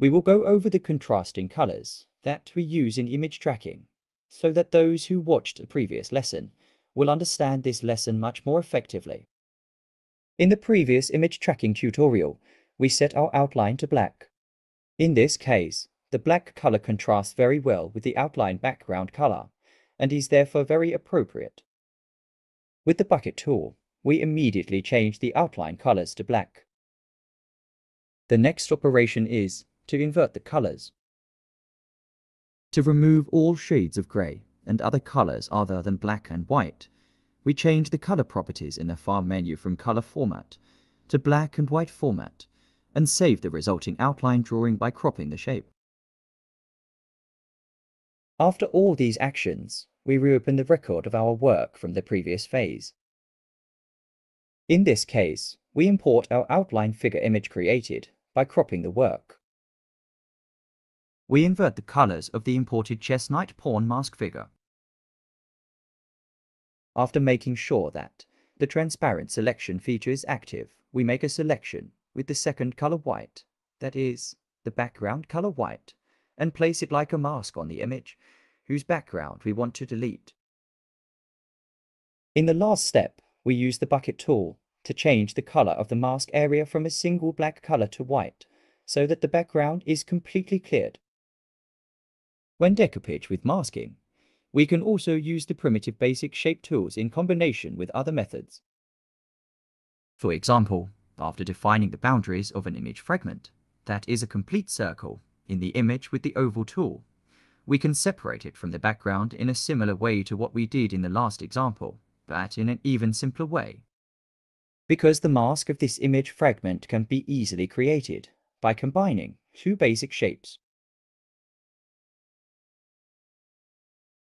We will go over the contrasting colors that we use in image tracking so that those who watched the previous lesson will understand this lesson much more effectively. In the previous image tracking tutorial, we set our outline to black. In this case, the black color contrasts very well with the outline background color and is therefore very appropriate. With the bucket tool, we immediately change the outline colors to black. The next operation is to invert the colors. To remove all shades of gray and other colors other than black and white, we change the color properties in the file menu from color format to black and white format and save the resulting outline drawing by cropping the shape. After all these actions, we reopen the record of our work from the previous phase. In this case, we import our outline figure image created by cropping the work. We invert the colors of the imported chess knight pawn mask figure after making sure that the transparent selection feature is active, we make a selection with the second color white, that is, the background color white, and place it like a mask on the image, whose background we want to delete. In the last step, we use the bucket tool to change the color of the mask area from a single black color to white, so that the background is completely cleared. When decoupage with masking, we can also use the primitive basic shape tools in combination with other methods. For example, after defining the boundaries of an image fragment, that is a complete circle, in the image with the oval tool, we can separate it from the background in a similar way to what we did in the last example, but in an even simpler way. Because the mask of this image fragment can be easily created by combining two basic shapes.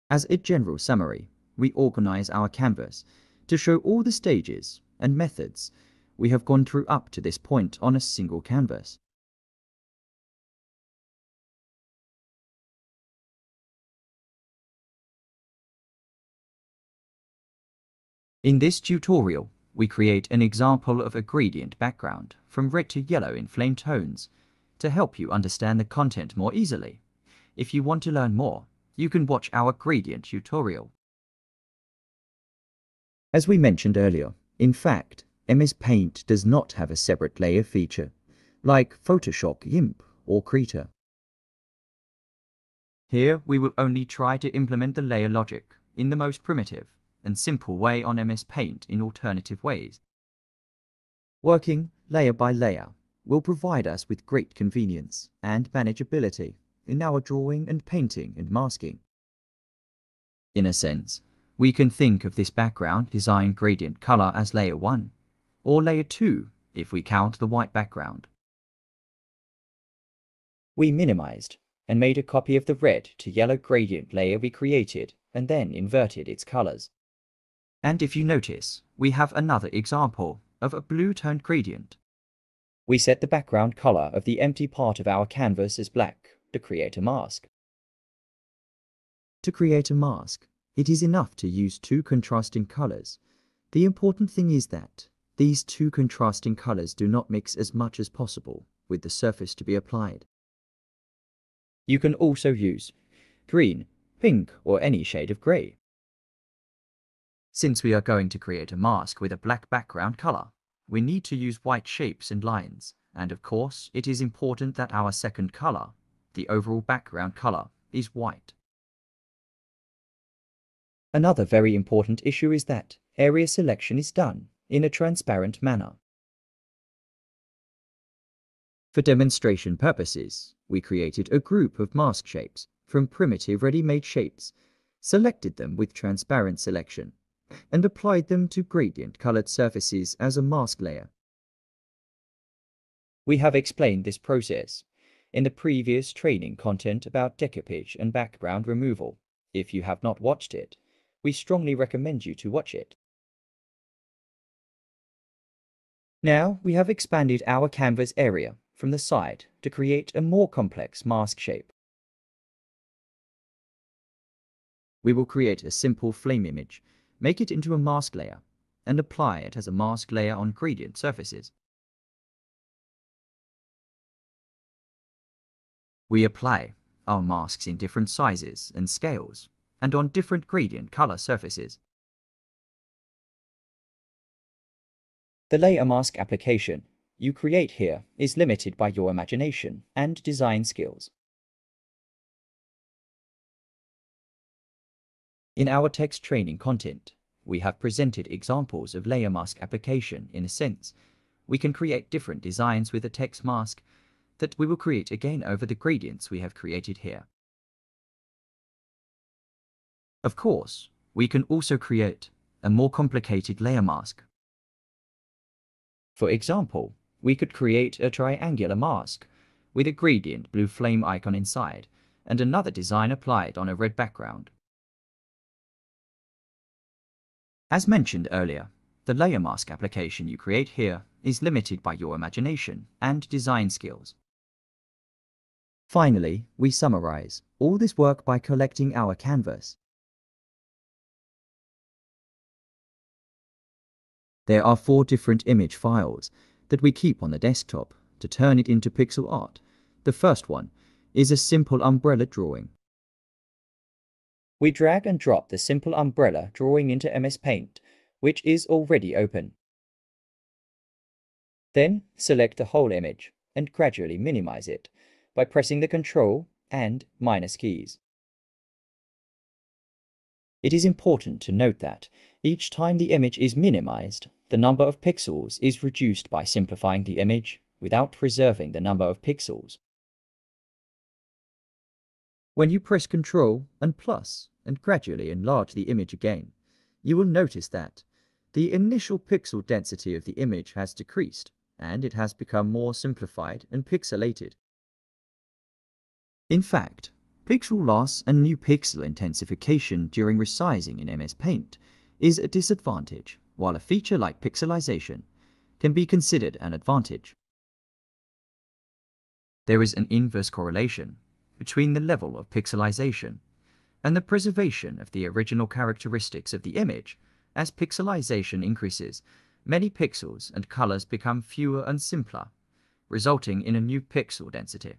As a general summary, we organize our canvas to show all the stages and methods we have gone through up to this point on a single canvas. In this tutorial, we create an example of a gradient background from red to yellow in flame tones to help you understand the content more easily. If you want to learn more, you can watch our gradient tutorial. As we mentioned earlier, in fact, MS Paint does not have a separate layer feature, like Photoshop GIMP or Krita. Here, we will only try to implement the layer logic in the most primitive and simple way on MS Paint in alternative ways. Working layer by layer will provide us with great convenience and manageability in our drawing and painting and masking. In a sense, we can think of this background design gradient color as layer 1, or layer 2 if we count the white background. We minimized and made a copy of the red to yellow gradient layer we created and then inverted its colors. And if you notice, we have another example of a blue toned gradient. We set the background color of the empty part of our canvas as black to create a mask. To create a mask, it is enough to use two contrasting colors. The important thing is that these two contrasting colors do not mix as much as possible with the surface to be applied. You can also use green, pink, or any shade of grey. Since we are going to create a mask with a black background color, we need to use white shapes and lines, and of course, it is important that our second color, the overall background color, is white. Another very important issue is that area selection is done in a transparent manner. For demonstration purposes, we created a group of mask shapes from primitive ready-made shapes, selected them with transparent selection, and applied them to gradient-colored surfaces as a mask layer. We have explained this process in the previous training content about decoupage and background removal. If you have not watched it, we strongly recommend you to watch it. Now we have expanded our canvas area from the side to create a more complex mask shape. We will create a simple flame image, make it into a mask layer, and apply it as a mask layer on gradient surfaces. We apply our masks in different sizes and scales, and on different gradient color surfaces. The layer mask application you create here is limited by your imagination and design skills. In our text training content, we have presented examples of layer mask application in a sense. We can create different designs with a text mask that we will create again over the gradients we have created here. Of course, we can also create a more complicated layer mask for example, we could create a triangular mask with a gradient blue flame icon inside and another design applied on a red background. As mentioned earlier, the layer mask application you create here is limited by your imagination and design skills. Finally, we summarize all this work by collecting our canvas There are four different image files that we keep on the desktop to turn it into pixel art. The first one is a simple umbrella drawing. We drag and drop the simple umbrella drawing into MS Paint, which is already open. Then select the whole image and gradually minimize it by pressing the Ctrl and minus keys. It is important to note that each time the image is minimized, the number of pixels is reduced by simplifying the image without preserving the number of pixels. When you press Ctrl and plus and gradually enlarge the image again, you will notice that the initial pixel density of the image has decreased and it has become more simplified and pixelated. In fact, pixel loss and new pixel intensification during resizing in MS Paint is a disadvantage while a feature like pixelization can be considered an advantage. There is an inverse correlation between the level of pixelization and the preservation of the original characteristics of the image. As pixelization increases, many pixels and colors become fewer and simpler, resulting in a new pixel density.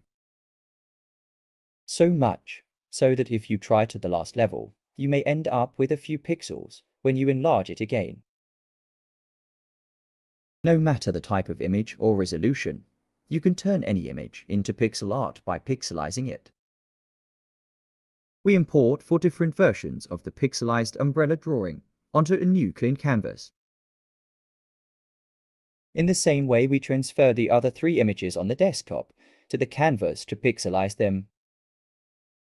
So much so that if you try to the last level, you may end up with a few pixels when you enlarge it again. No matter the type of image or resolution, you can turn any image into pixel art by pixelizing it. We import four different versions of the pixelized umbrella drawing onto a new clean canvas. In the same way we transfer the other three images on the desktop to the canvas to pixelize them.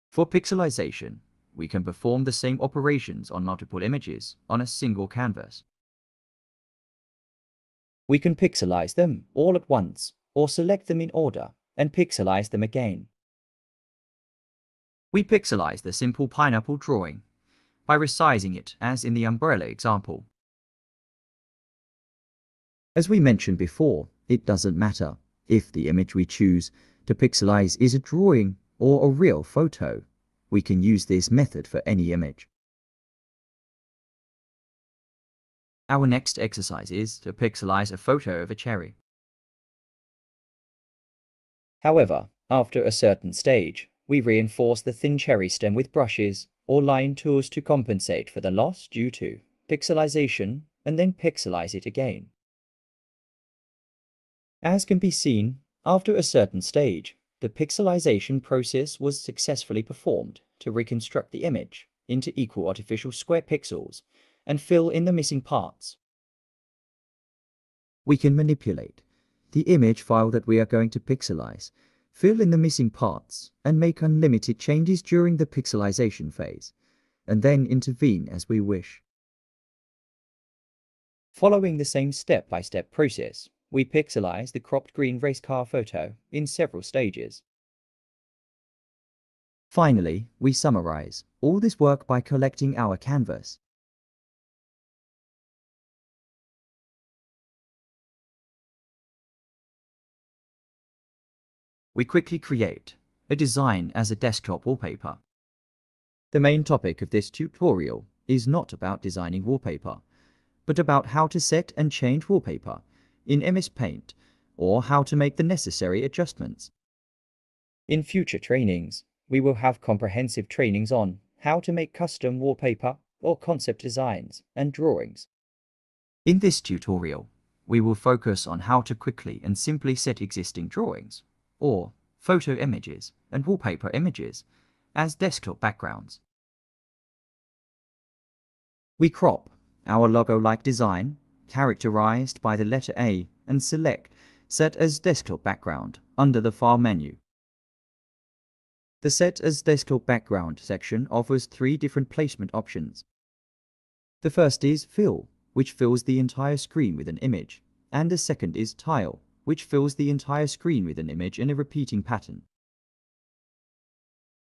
For pixelization, we can perform the same operations on multiple images on a single canvas. We can pixelize them all at once or select them in order and pixelize them again. We pixelize the simple pineapple drawing by resizing it as in the umbrella example. As we mentioned before, it doesn't matter if the image we choose to pixelize is a drawing or a real photo. We can use this method for any image. Our next exercise is to pixelize a photo of a cherry. However, after a certain stage, we reinforce the thin cherry stem with brushes or line tools to compensate for the loss due to pixelization and then pixelize it again. As can be seen, after a certain stage, the pixelization process was successfully performed to reconstruct the image into equal artificial square pixels and fill in the missing parts. We can manipulate the image file that we are going to pixelize, fill in the missing parts, and make unlimited changes during the pixelization phase, and then intervene as we wish. Following the same step-by-step -step process, we pixelize the cropped green race car photo in several stages. Finally, we summarize all this work by collecting our canvas. We quickly create a design as a desktop wallpaper. The main topic of this tutorial is not about designing wallpaper, but about how to set and change wallpaper in MS Paint or how to make the necessary adjustments. In future trainings, we will have comprehensive trainings on how to make custom wallpaper or concept designs and drawings. In this tutorial, we will focus on how to quickly and simply set existing drawings, or photo images and wallpaper images, as desktop backgrounds. We crop our logo-like design characterized by the letter A and select Set as Desktop Background under the File menu. The Set as Desktop Background section offers three different placement options. The first is Fill, which fills the entire screen with an image, and the second is Tile, which fills the entire screen with an image in a repeating pattern.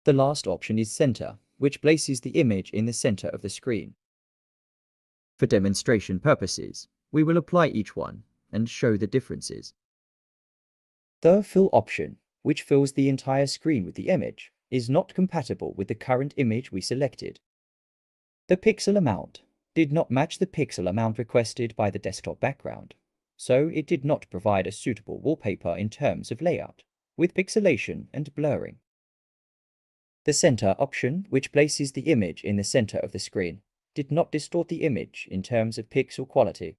The last option is Center, which places the image in the center of the screen. For demonstration purposes, we will apply each one and show the differences. The Fill option, which fills the entire screen with the image, is not compatible with the current image we selected. The pixel amount did not match the pixel amount requested by the desktop background, so it did not provide a suitable wallpaper in terms of layout, with pixelation and blurring. The Center option, which places the image in the center of the screen, did not distort the image in terms of pixel quality.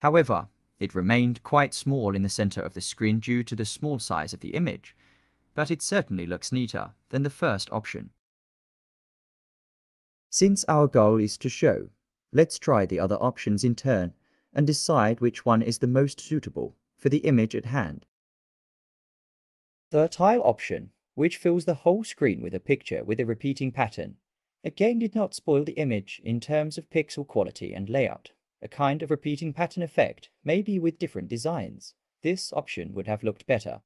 However, it remained quite small in the center of the screen due to the small size of the image, but it certainly looks neater than the first option. Since our goal is to show, let's try the other options in turn and decide which one is the most suitable for the image at hand. The tile option, which fills the whole screen with a picture with a repeating pattern, Again did not spoil the image in terms of pixel quality and layout. A kind of repeating pattern effect, maybe with different designs. This option would have looked better.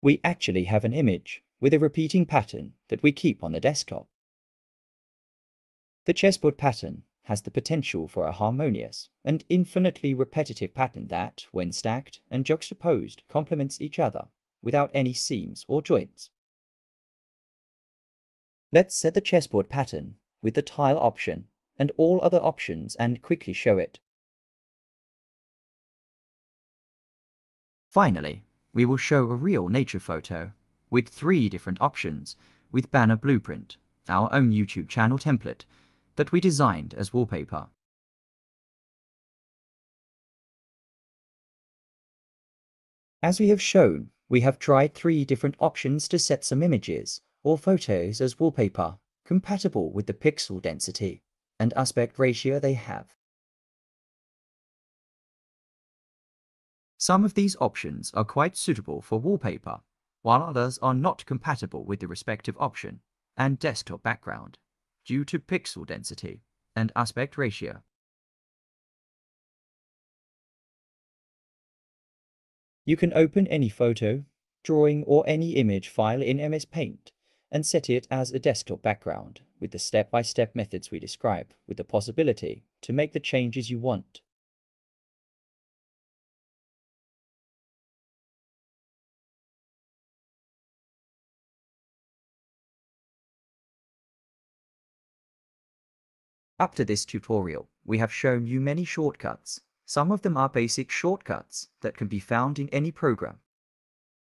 We actually have an image with a repeating pattern that we keep on the desktop. The chessboard pattern has the potential for a harmonious and infinitely repetitive pattern that, when stacked and juxtaposed, complements each other without any seams or joints. Let's set the chessboard pattern with the tile option and all other options and quickly show it. Finally, we will show a real nature photo with three different options with Banner Blueprint, our own YouTube channel template that we designed as wallpaper. As we have shown, we have tried three different options to set some images or photos as wallpaper compatible with the pixel density and aspect ratio they have. Some of these options are quite suitable for wallpaper, while others are not compatible with the respective option and desktop background due to pixel density and aspect ratio. You can open any photo, drawing or any image file in MS Paint and set it as a desktop background with the step-by-step -step methods we describe with the possibility to make the changes you want. Up to this tutorial, we have shown you many shortcuts. Some of them are basic shortcuts that can be found in any program.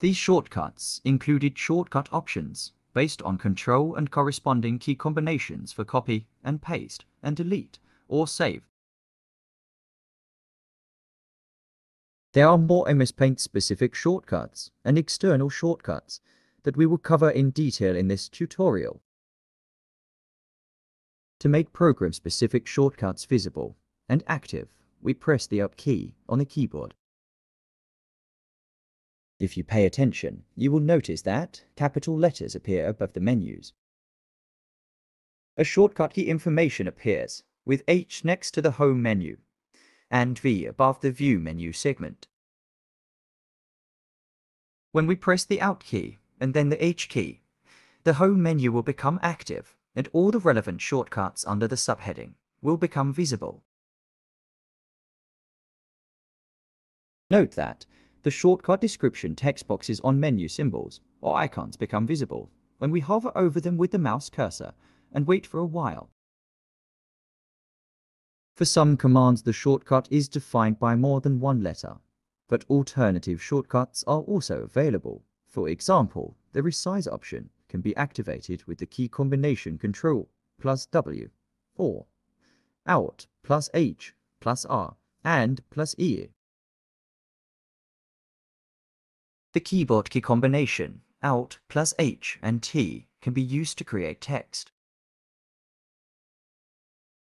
These shortcuts included shortcut options based on control and corresponding key combinations for copy and paste and delete or save. There are more MS Paint specific shortcuts and external shortcuts that we will cover in detail in this tutorial. To make program-specific shortcuts visible and active, we press the Up key on the keyboard. If you pay attention, you will notice that capital letters appear above the menus. A shortcut key information appears, with H next to the Home menu, and V above the View menu segment. When we press the Alt key and then the H key, the Home menu will become active and all the relevant shortcuts under the subheading will become visible. Note that the shortcut description text boxes on menu symbols or icons become visible when we hover over them with the mouse cursor and wait for a while. For some commands the shortcut is defined by more than one letter, but alternative shortcuts are also available. For example, the resize option can be activated with the key combination Control plus W or Alt plus H plus R and plus E. The keyboard key combination Alt plus H and T can be used to create text.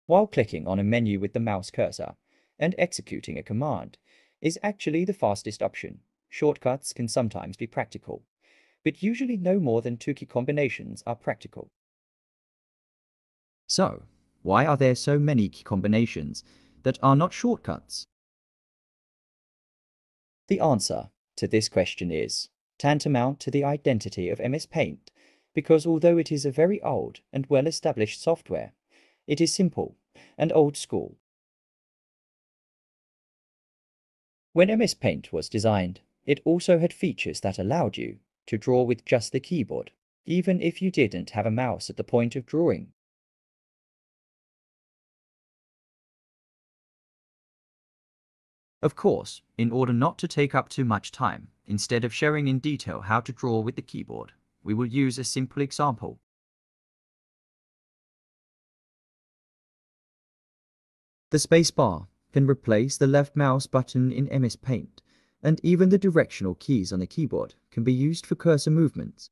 While clicking on a menu with the mouse cursor and executing a command is actually the fastest option. Shortcuts can sometimes be practical, but usually no more than two key combinations are practical. So, why are there so many key combinations that are not shortcuts? The answer to this question is tantamount to the identity of MS Paint, because although it is a very old and well-established software, it is simple and old school. When MS Paint was designed, it also had features that allowed you to draw with just the keyboard, even if you didn't have a mouse at the point of drawing. Of course, in order not to take up too much time, instead of showing in detail how to draw with the keyboard, we will use a simple example. The spacebar can replace the left mouse button in MS Paint and even the directional keys on the keyboard can be used for cursor movements.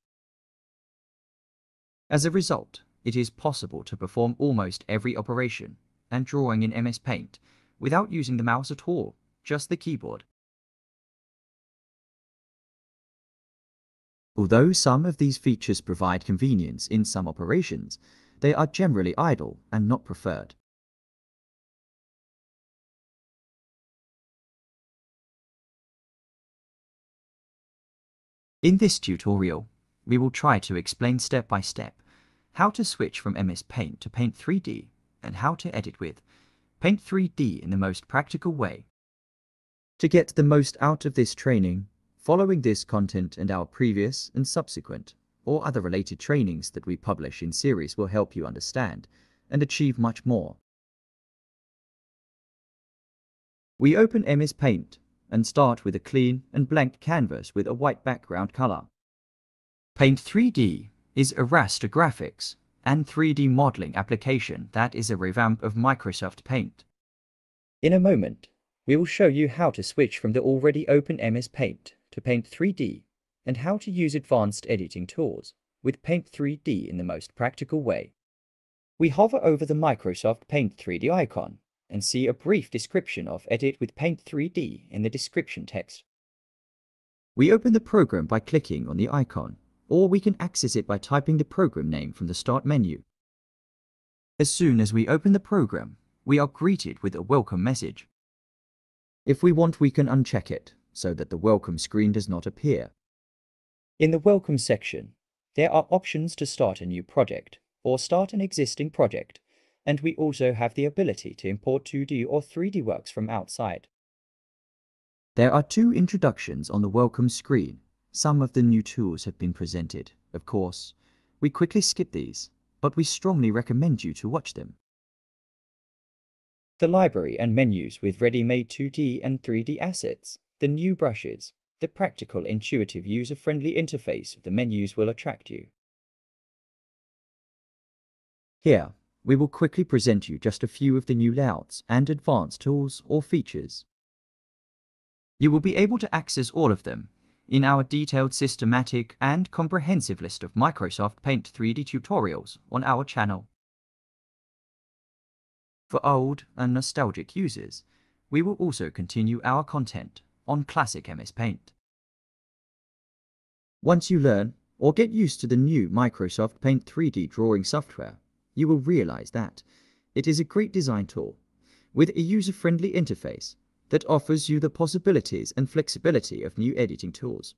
As a result, it is possible to perform almost every operation and drawing in MS Paint without using the mouse at all, just the keyboard. Although some of these features provide convenience in some operations, they are generally idle and not preferred. In this tutorial, we will try to explain step by step how to switch from MS Paint to Paint 3D and how to edit with Paint 3D in the most practical way. To get the most out of this training, following this content and our previous and subsequent or other related trainings that we publish in series will help you understand and achieve much more. We open MS Paint and start with a clean and blank canvas with a white background color. Paint 3D is a raster graphics and 3D modeling application that is a revamp of Microsoft Paint. In a moment, we will show you how to switch from the already open MS Paint to Paint 3D and how to use advanced editing tools with Paint 3D in the most practical way. We hover over the Microsoft Paint 3D icon and see a brief description of Edit with Paint 3D in the description text. We open the program by clicking on the icon, or we can access it by typing the program name from the Start menu. As soon as we open the program, we are greeted with a welcome message. If we want, we can uncheck it so that the welcome screen does not appear. In the welcome section, there are options to start a new project or start an existing project and we also have the ability to import 2D or 3D works from outside. There are two introductions on the welcome screen. Some of the new tools have been presented, of course. We quickly skip these, but we strongly recommend you to watch them. The library and menus with ready-made 2D and 3D assets, the new brushes, the practical, intuitive, user-friendly interface of the menus will attract you. Here, we will quickly present you just a few of the new layouts and advanced tools or features. You will be able to access all of them in our detailed systematic and comprehensive list of Microsoft Paint 3D tutorials on our channel. For old and nostalgic users, we will also continue our content on classic MS Paint. Once you learn or get used to the new Microsoft Paint 3D drawing software, you will realize that it is a great design tool with a user-friendly interface that offers you the possibilities and flexibility of new editing tools.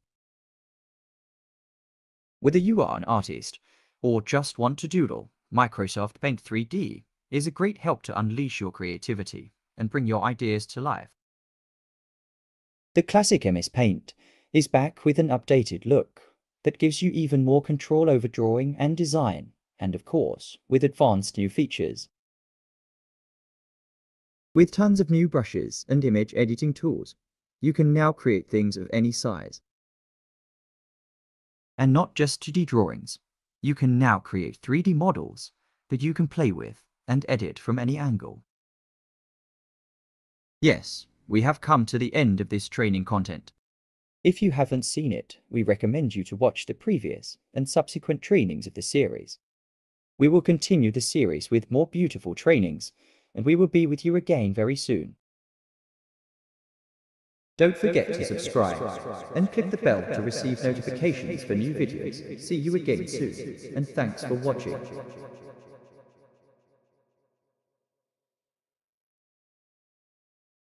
Whether you are an artist or just want to doodle, Microsoft Paint 3D is a great help to unleash your creativity and bring your ideas to life. The classic MS Paint is back with an updated look that gives you even more control over drawing and design and of course, with advanced new features. With tons of new brushes and image editing tools, you can now create things of any size. And not just 2D drawings, you can now create 3D models that you can play with and edit from any angle. Yes, we have come to the end of this training content. If you haven't seen it, we recommend you to watch the previous and subsequent trainings of the series. We will continue the series with more beautiful trainings, and we will be with you again very soon. Don't forget to subscribe and click the bell to receive notifications for new videos. See you again soon, and thanks for watching.